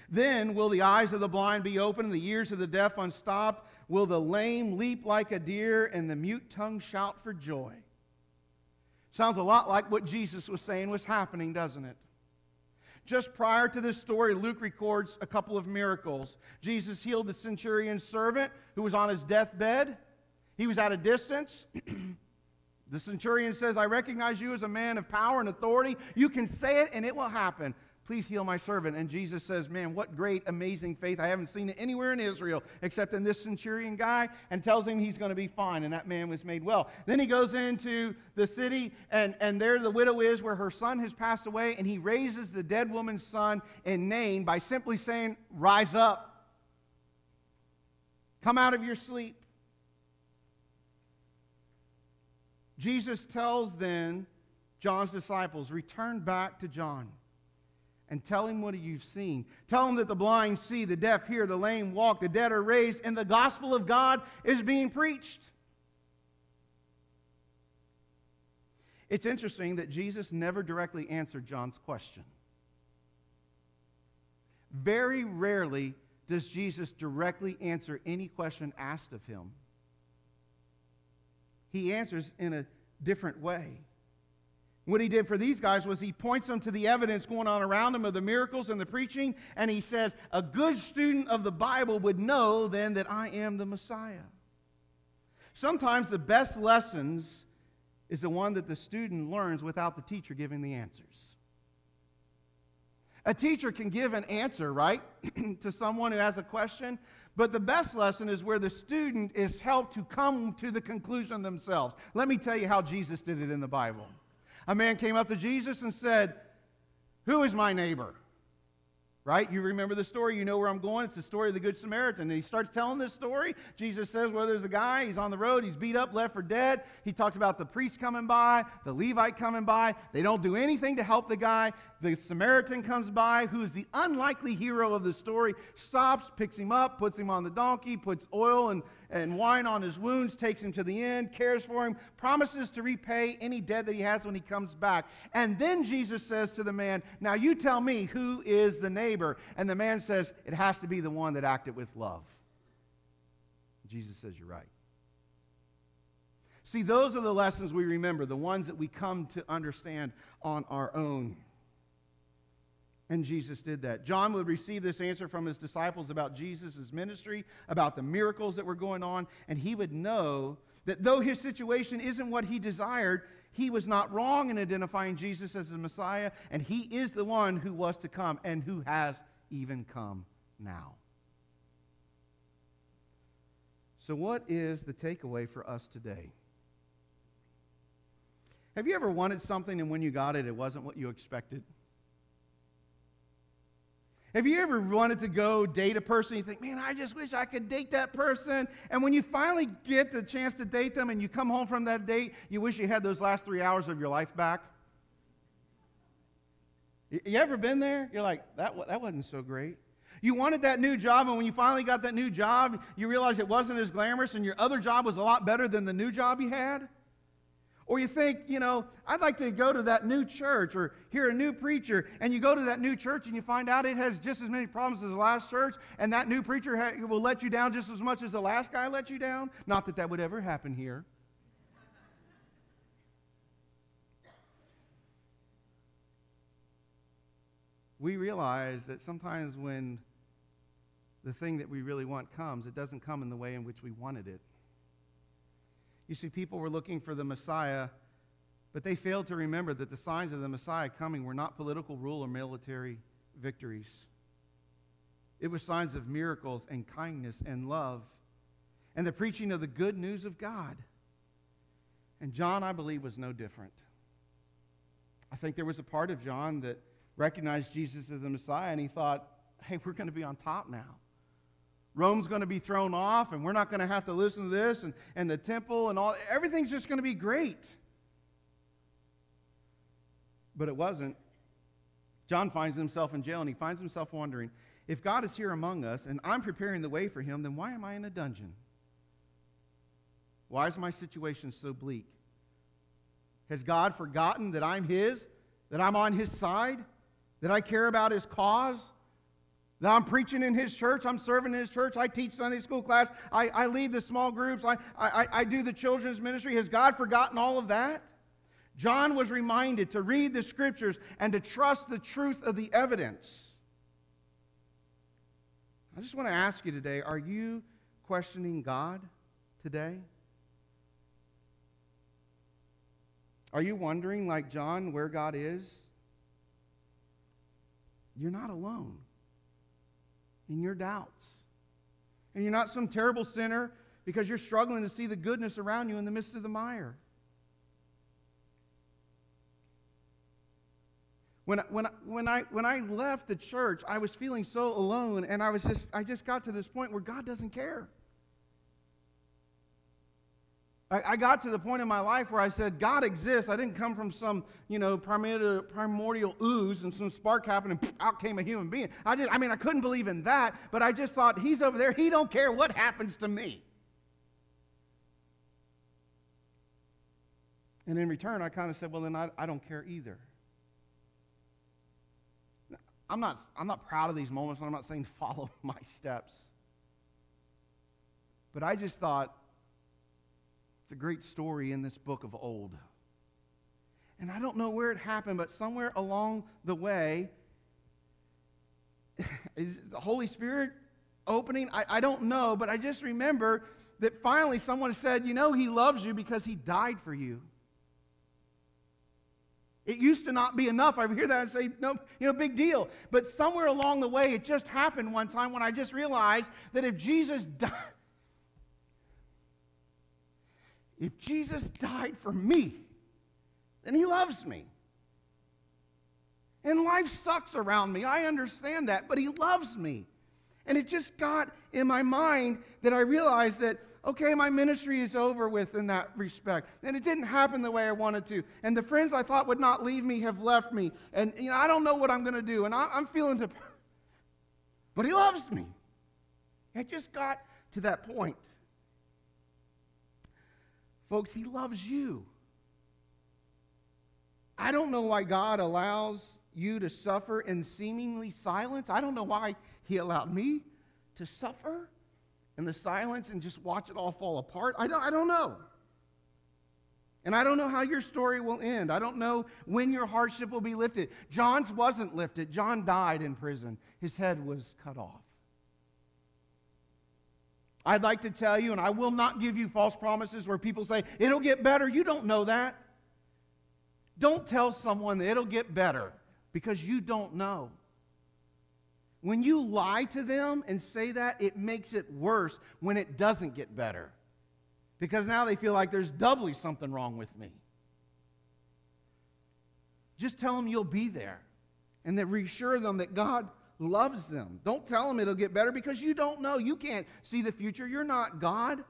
Then will the eyes of the blind be opened and the ears of the deaf unstopped. Will the lame leap like a deer and the mute tongue shout for joy? Sounds a lot like what Jesus was saying was happening, doesn't it? Just prior to this story, Luke records a couple of miracles. Jesus healed the centurion's servant who was on his deathbed. He was at a distance. the centurion says, I recognize you as a man of power and authority. You can say it and it will happen. Please heal my servant. And Jesus says, Man, what great, amazing faith. I haven't seen it anywhere in Israel except in this centurion guy, and tells him he's going to be fine. And that man was made well. Then he goes into the city, and, and there the widow is where her son has passed away, and he raises the dead woman's son in Nain by simply saying, Rise up, come out of your sleep. Jesus tells then John's disciples, Return back to John and tell him what you've seen. Tell him that the blind see, the deaf hear, the lame walk, the dead are raised, and the gospel of God is being preached. It's interesting that Jesus never directly answered John's question. Very rarely does Jesus directly answer any question asked of him. He answers in a different way. What he did for these guys was he points them to the evidence going on around them of the miracles and the preaching, and he says, A good student of the Bible would know then that I am the Messiah. Sometimes the best lessons is the one that the student learns without the teacher giving the answers. A teacher can give an answer, right, to someone who has a question, but the best lesson is where the student is helped to come to the conclusion themselves. Let me tell you how Jesus did it in the Bible. A man came up to Jesus and said, Who is my neighbor? Right? You remember the story. You know where I'm going. It's the story of the Good Samaritan. And he starts telling this story. Jesus says, Well, there's a guy, he's on the road, he's beat up, left for dead. He talks about the priest coming by, the Levite coming by. They don't do anything to help the guy. The Samaritan comes by, who is the unlikely hero of the story, stops, picks him up, puts him on the donkey, puts oil and, and wine on his wounds, takes him to the end, cares for him, promises to repay any debt that he has when he comes back. And then Jesus says to the man, Now you tell me who is the neighbor. And the man says, It has to be the one that acted with love. Jesus says, You're right. See, those are the lessons we remember, the ones that we come to understand on our own. And Jesus did that. John would receive this answer from his disciples about Jesus' ministry, about the miracles that were going on, and he would know that though his situation isn't what he desired, he was not wrong in identifying Jesus as the Messiah, and he is the one who was to come and who has even come now. So, what is the takeaway for us today? Have you ever wanted something and when you got it, it wasn't what you expected? Have you ever wanted to go date a person? You think, man, I just wish I could date that person. And when you finally get the chance to date them and you come home from that date, you wish you had those last three hours of your life back? You ever been there? You're like, that, that wasn't so great. You wanted that new job, and when you finally got that new job, you realized it wasn't as glamorous and your other job was a lot better than the new job you had? Or you think, you know, I'd like to go to that new church or hear a new preacher, and you go to that new church and you find out it has just as many problems as the last church, and that new preacher ha- will let you down just as much as the last guy let you down? Not that that would ever happen here. we realize that sometimes when the thing that we really want comes, it doesn't come in the way in which we wanted it. You see, people were looking for the Messiah, but they failed to remember that the signs of the Messiah coming were not political rule or military victories. It was signs of miracles and kindness and love and the preaching of the good news of God. And John, I believe, was no different. I think there was a part of John that recognized Jesus as the Messiah, and he thought, hey, we're going to be on top now. Rome's going to be thrown off, and we're not going to have to listen to this, and, and the temple and all. Everything's just going to be great. But it wasn't. John finds himself in jail, and he finds himself wondering if God is here among us, and I'm preparing the way for him, then why am I in a dungeon? Why is my situation so bleak? Has God forgotten that I'm his, that I'm on his side? that I care about his cause, that I'm preaching in his church, I'm serving in his church, I teach Sunday school class, I, I lead the small groups, I, I, I do the children's ministry. Has God forgotten all of that? John was reminded to read the scriptures and to trust the truth of the evidence. I just want to ask you today are you questioning God today? Are you wondering, like John, where God is? You're not alone in your doubts. And you're not some terrible sinner because you're struggling to see the goodness around you in the midst of the mire. When, when, when, I, when I left the church, I was feeling so alone, and I, was just, I just got to this point where God doesn't care. I, got to the point in my life where I said, God exists. I didn't come from some, you know, primordial, primordial ooze and some spark happened and out came a human being. I just, I mean, I couldn't believe in that, but I just thought, he's over there. He don't care what happens to me. And in return, I kind of said, well, then I, I don't care either. I'm not, I'm not proud of these moments, and I'm not saying follow my steps. But I just thought, a great story in this book of old. And I don't know where it happened, but somewhere along the way, is the Holy Spirit opening? I, I don't know, but I just remember that finally someone said, You know, He loves you because He died for you. It used to not be enough. I hear that and say, no, you know, big deal. But somewhere along the way, it just happened one time when I just realized that if Jesus died, if Jesus died for me, then he loves me. And life sucks around me. I understand that, but he loves me. And it just got in my mind that I realized that, okay, my ministry is over with in that respect. And it didn't happen the way I wanted to. And the friends I thought would not leave me have left me. And you know, I don't know what I'm going to do. And I, am feeling depressed. But he loves me. It just got to that point. Folks, He loves you. I don't know why God allows you to suffer in seemingly silence. I don't know why He allowed me to suffer in the silence and just watch it all fall apart. I don't, I don't know. And I don't know how your story will end. I don't know when your hardship will be lifted. John's wasn't lifted. John died in prison, his head was cut off. I'd like to tell you, and I will not give you false promises where people say, it'll get better. You don't know that. Don't tell someone that it'll get better because you don't know. When you lie to them and say that, it makes it worse when it doesn't get better because now they feel like there's doubly something wrong with me. Just tell them you'll be there and that reassure them that God loves them. Don't tell them it'll get better because you don't know. You can't see the future. You're not God.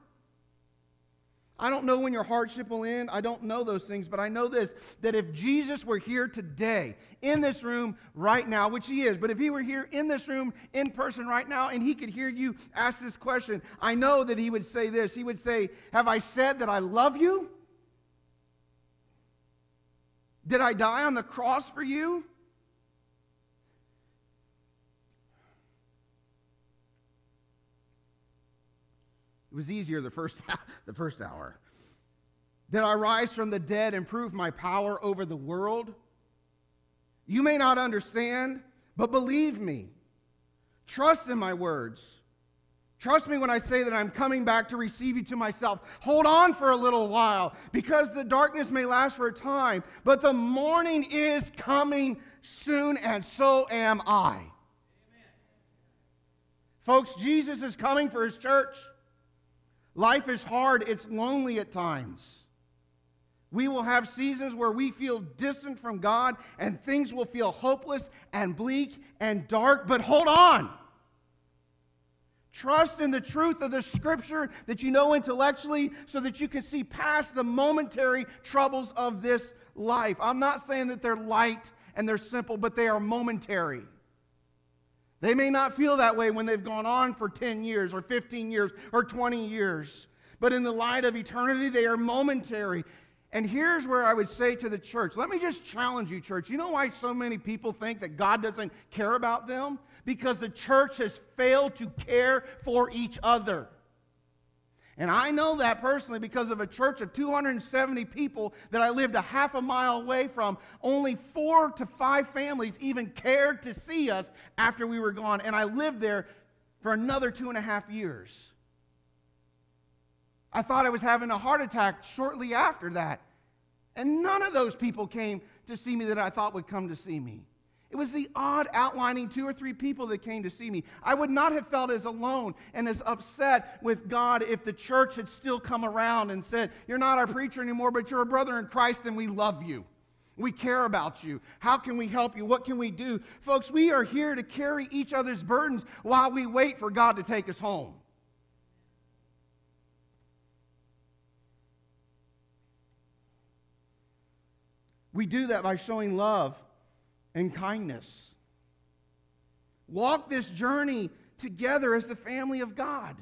I don't know when your hardship will end. I don't know those things, but I know this that if Jesus were here today, in this room right now, which he is, but if he were here in this room in person right now and he could hear you ask this question, I know that he would say this. He would say, Have I said that I love you? Did I die on the cross for you? It was easier the first, the first hour. Did I rise from the dead and prove my power over the world? You may not understand, but believe me. Trust in my words. Trust me when I say that I'm coming back to receive you to myself. Hold on for a little while because the darkness may last for a time, but the morning is coming soon, and so am I. Amen. Folks, Jesus is coming for his church. Life is hard, it's lonely at times. We will have seasons where we feel distant from God and things will feel hopeless and bleak and dark, but hold on. Trust in the truth of the scripture that you know intellectually so that you can see past the momentary troubles of this life. I'm not saying that they're light and they're simple, but they are momentary. They may not feel that way when they've gone on for 10 years or 15 years or 20 years. But in the light of eternity, they are momentary. And here's where I would say to the church let me just challenge you, church. You know why so many people think that God doesn't care about them? Because the church has failed to care for each other. And I know that personally because of a church of 270 people that I lived a half a mile away from. Only four to five families even cared to see us after we were gone. And I lived there for another two and a half years. I thought I was having a heart attack shortly after that. And none of those people came to see me that I thought would come to see me. It was the odd outlining two or three people that came to see me. I would not have felt as alone and as upset with God if the church had still come around and said, You're not our preacher anymore, but you're a brother in Christ and we love you. We care about you. How can we help you? What can we do? Folks, we are here to carry each other's burdens while we wait for God to take us home. We do that by showing love and kindness. Walk this journey together as the family of God.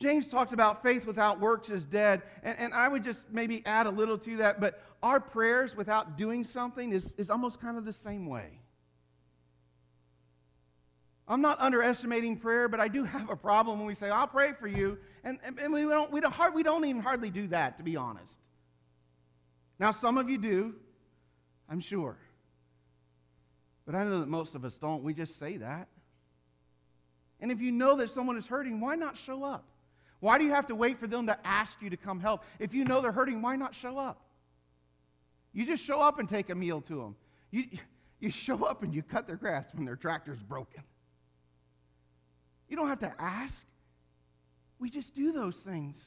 James talks about faith without works is dead. And, and I would just maybe add a little to that, but our prayers without doing something is, is almost kind of the same way. I'm not underestimating prayer, but I do have a problem when we say, I'll pray for you. And, and, and we, don't, we, don't, we don't even hardly do that, to be honest. Now, some of you do, I'm sure. But I know that most of us don't. We just say that. And if you know that someone is hurting, why not show up? Why do you have to wait for them to ask you to come help? If you know they're hurting, why not show up? You just show up and take a meal to them. You, you show up and you cut their grass when their tractor's broken. You don't have to ask. We just do those things.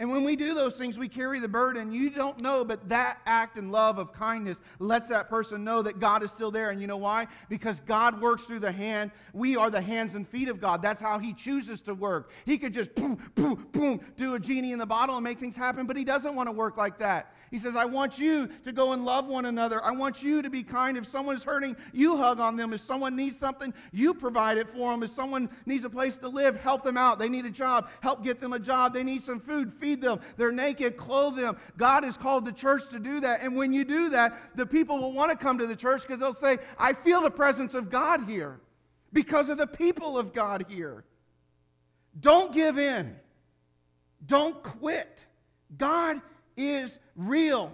And when we do those things, we carry the burden. You don't know, but that act and love of kindness lets that person know that God is still there. And you know why? Because God works through the hand. We are the hands and feet of God. That's how He chooses to work. He could just boom, boom, boom, do a genie in the bottle and make things happen, but He doesn't want to work like that. He says, I want you to go and love one another. I want you to be kind. If someone is hurting, you hug on them. If someone needs something, you provide it for them. If someone needs a place to live, help them out. They need a job, help get them a job. They need some food, feed them. They're naked, clothe them. God has called the church to do that. And when you do that, the people will want to come to the church because they'll say, I feel the presence of God here because of the people of God here. Don't give in. Don't quit. God is real.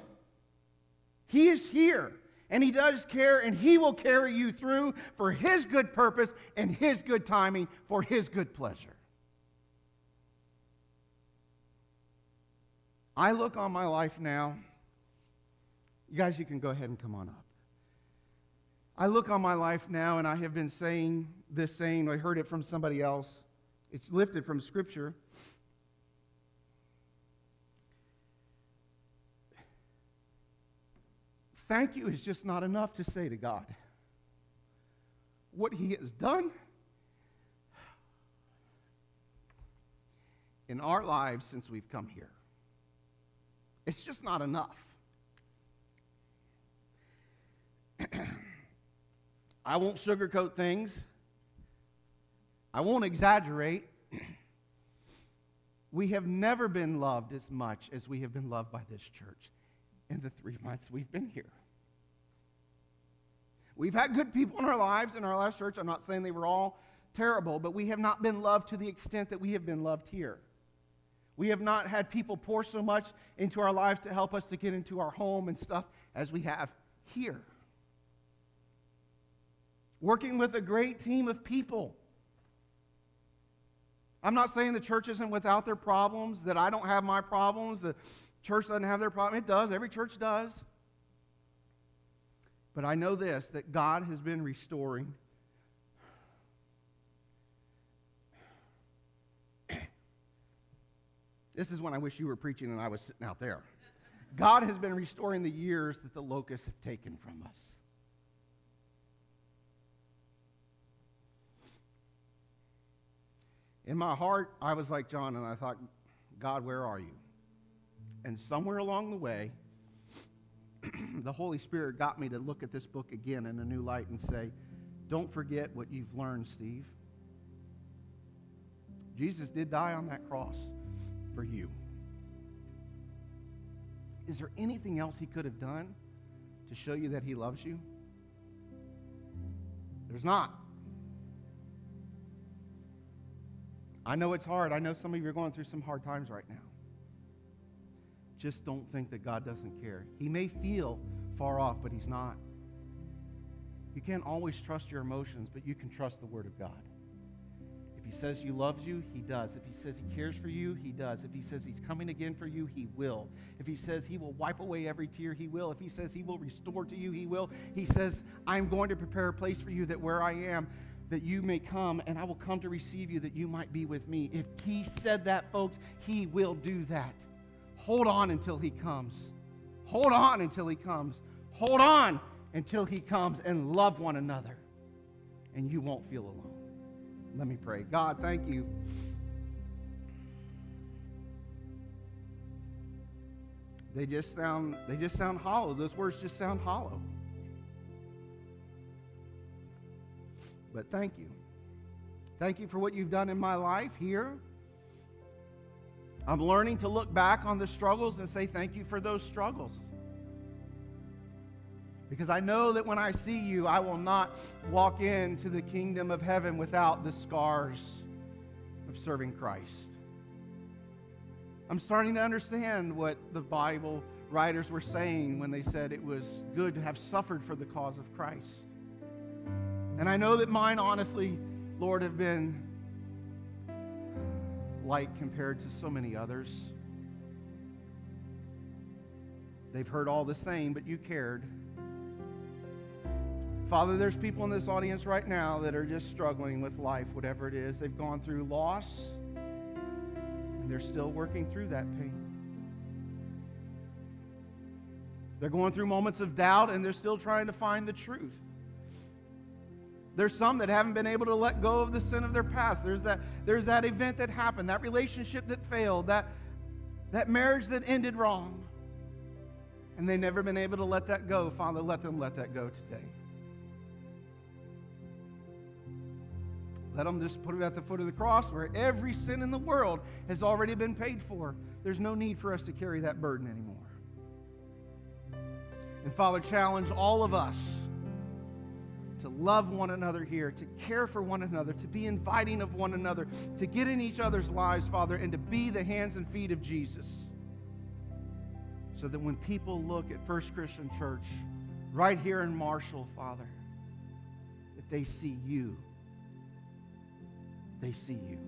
He is here and He does care and He will carry you through for His good purpose and His good timing for His good pleasure. I look on my life now. You guys, you can go ahead and come on up. I look on my life now, and I have been saying this saying, I heard it from somebody else. It's lifted from Scripture. Thank you is just not enough to say to God. What He has done in our lives since we've come here. It's just not enough. I won't sugarcoat things. I won't exaggerate. we have never been loved as much as we have been loved by this church in the three months we've been here. We've had good people in our lives in our last church. I'm not saying they were all terrible, but we have not been loved to the extent that we have been loved here. We have not had people pour so much into our lives to help us to get into our home and stuff as we have here. Working with a great team of people. I'm not saying the church isn't without their problems, that I don't have my problems, the church doesn't have their problems. It does, every church does. But I know this that God has been restoring. This is when I wish you were preaching and I was sitting out there. God has been restoring the years that the locusts have taken from us. In my heart, I was like John, and I thought, God, where are you? And somewhere along the way, the Holy Spirit got me to look at this book again in a new light and say, Don't forget what you've learned, Steve. Jesus did die on that cross for you. Is there anything else he could have done to show you that he loves you? There's not. I know it's hard. I know some of you are going through some hard times right now. Just don't think that God doesn't care. He may feel far off, but He's not. You can't always trust your emotions, but you can trust the Word of God. He says He loves you, He does. If He says He cares for you, He does. If He says He's coming again for you, He will. If He says He will wipe away every tear, He will. If He says He will restore to you, He will. He says, I'm going to prepare a place for you that where I am, that you may come, and I will come to receive you that you might be with me. If He said that, folks, He will do that. Hold on until he comes. Hold on until he comes. Hold on until he comes and love one another. And you won't feel alone. Let me pray. God, thank you. They just sound they just sound hollow. Those words just sound hollow. But thank you. Thank you for what you've done in my life here. I'm learning to look back on the struggles and say thank you for those struggles. Because I know that when I see you, I will not walk into the kingdom of heaven without the scars of serving Christ. I'm starting to understand what the Bible writers were saying when they said it was good to have suffered for the cause of Christ. And I know that mine, honestly, Lord, have been light compared to so many others. They've heard all the same, but you cared. Father, there's people in this audience right now that are just struggling with life, whatever it is. They've gone through loss, and they're still working through that pain. They're going through moments of doubt, and they're still trying to find the truth. There's some that haven't been able to let go of the sin of their past. There's that, there's that event that happened, that relationship that failed, that, that marriage that ended wrong. And they've never been able to let that go. Father, let them let that go today. Let them just put it at the foot of the cross where every sin in the world has already been paid for. There's no need for us to carry that burden anymore. And Father, challenge all of us to love one another here, to care for one another, to be inviting of one another, to get in each other's lives, Father, and to be the hands and feet of Jesus. So that when people look at First Christian Church right here in Marshall, Father, that they see you. They see you.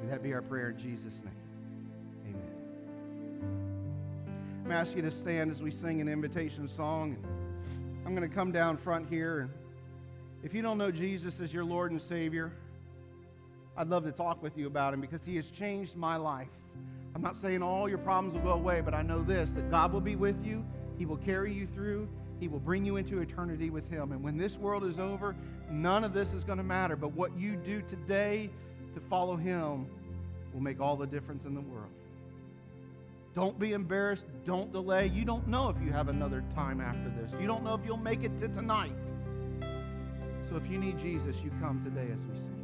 May that be our prayer in Jesus' name. Amen. I'm asking you to stand as we sing an invitation song. I'm going to come down front here. If you don't know Jesus as your Lord and Savior, I'd love to talk with you about him because he has changed my life. I'm not saying all your problems will go away, but I know this that God will be with you, he will carry you through, he will bring you into eternity with Him. And when this world is over, none of this is going to matter. But what you do today to follow Him will make all the difference in the world. Don't be embarrassed. Don't delay. You don't know if you have another time after this, you don't know if you'll make it to tonight. So if you need Jesus, you come today as we sing.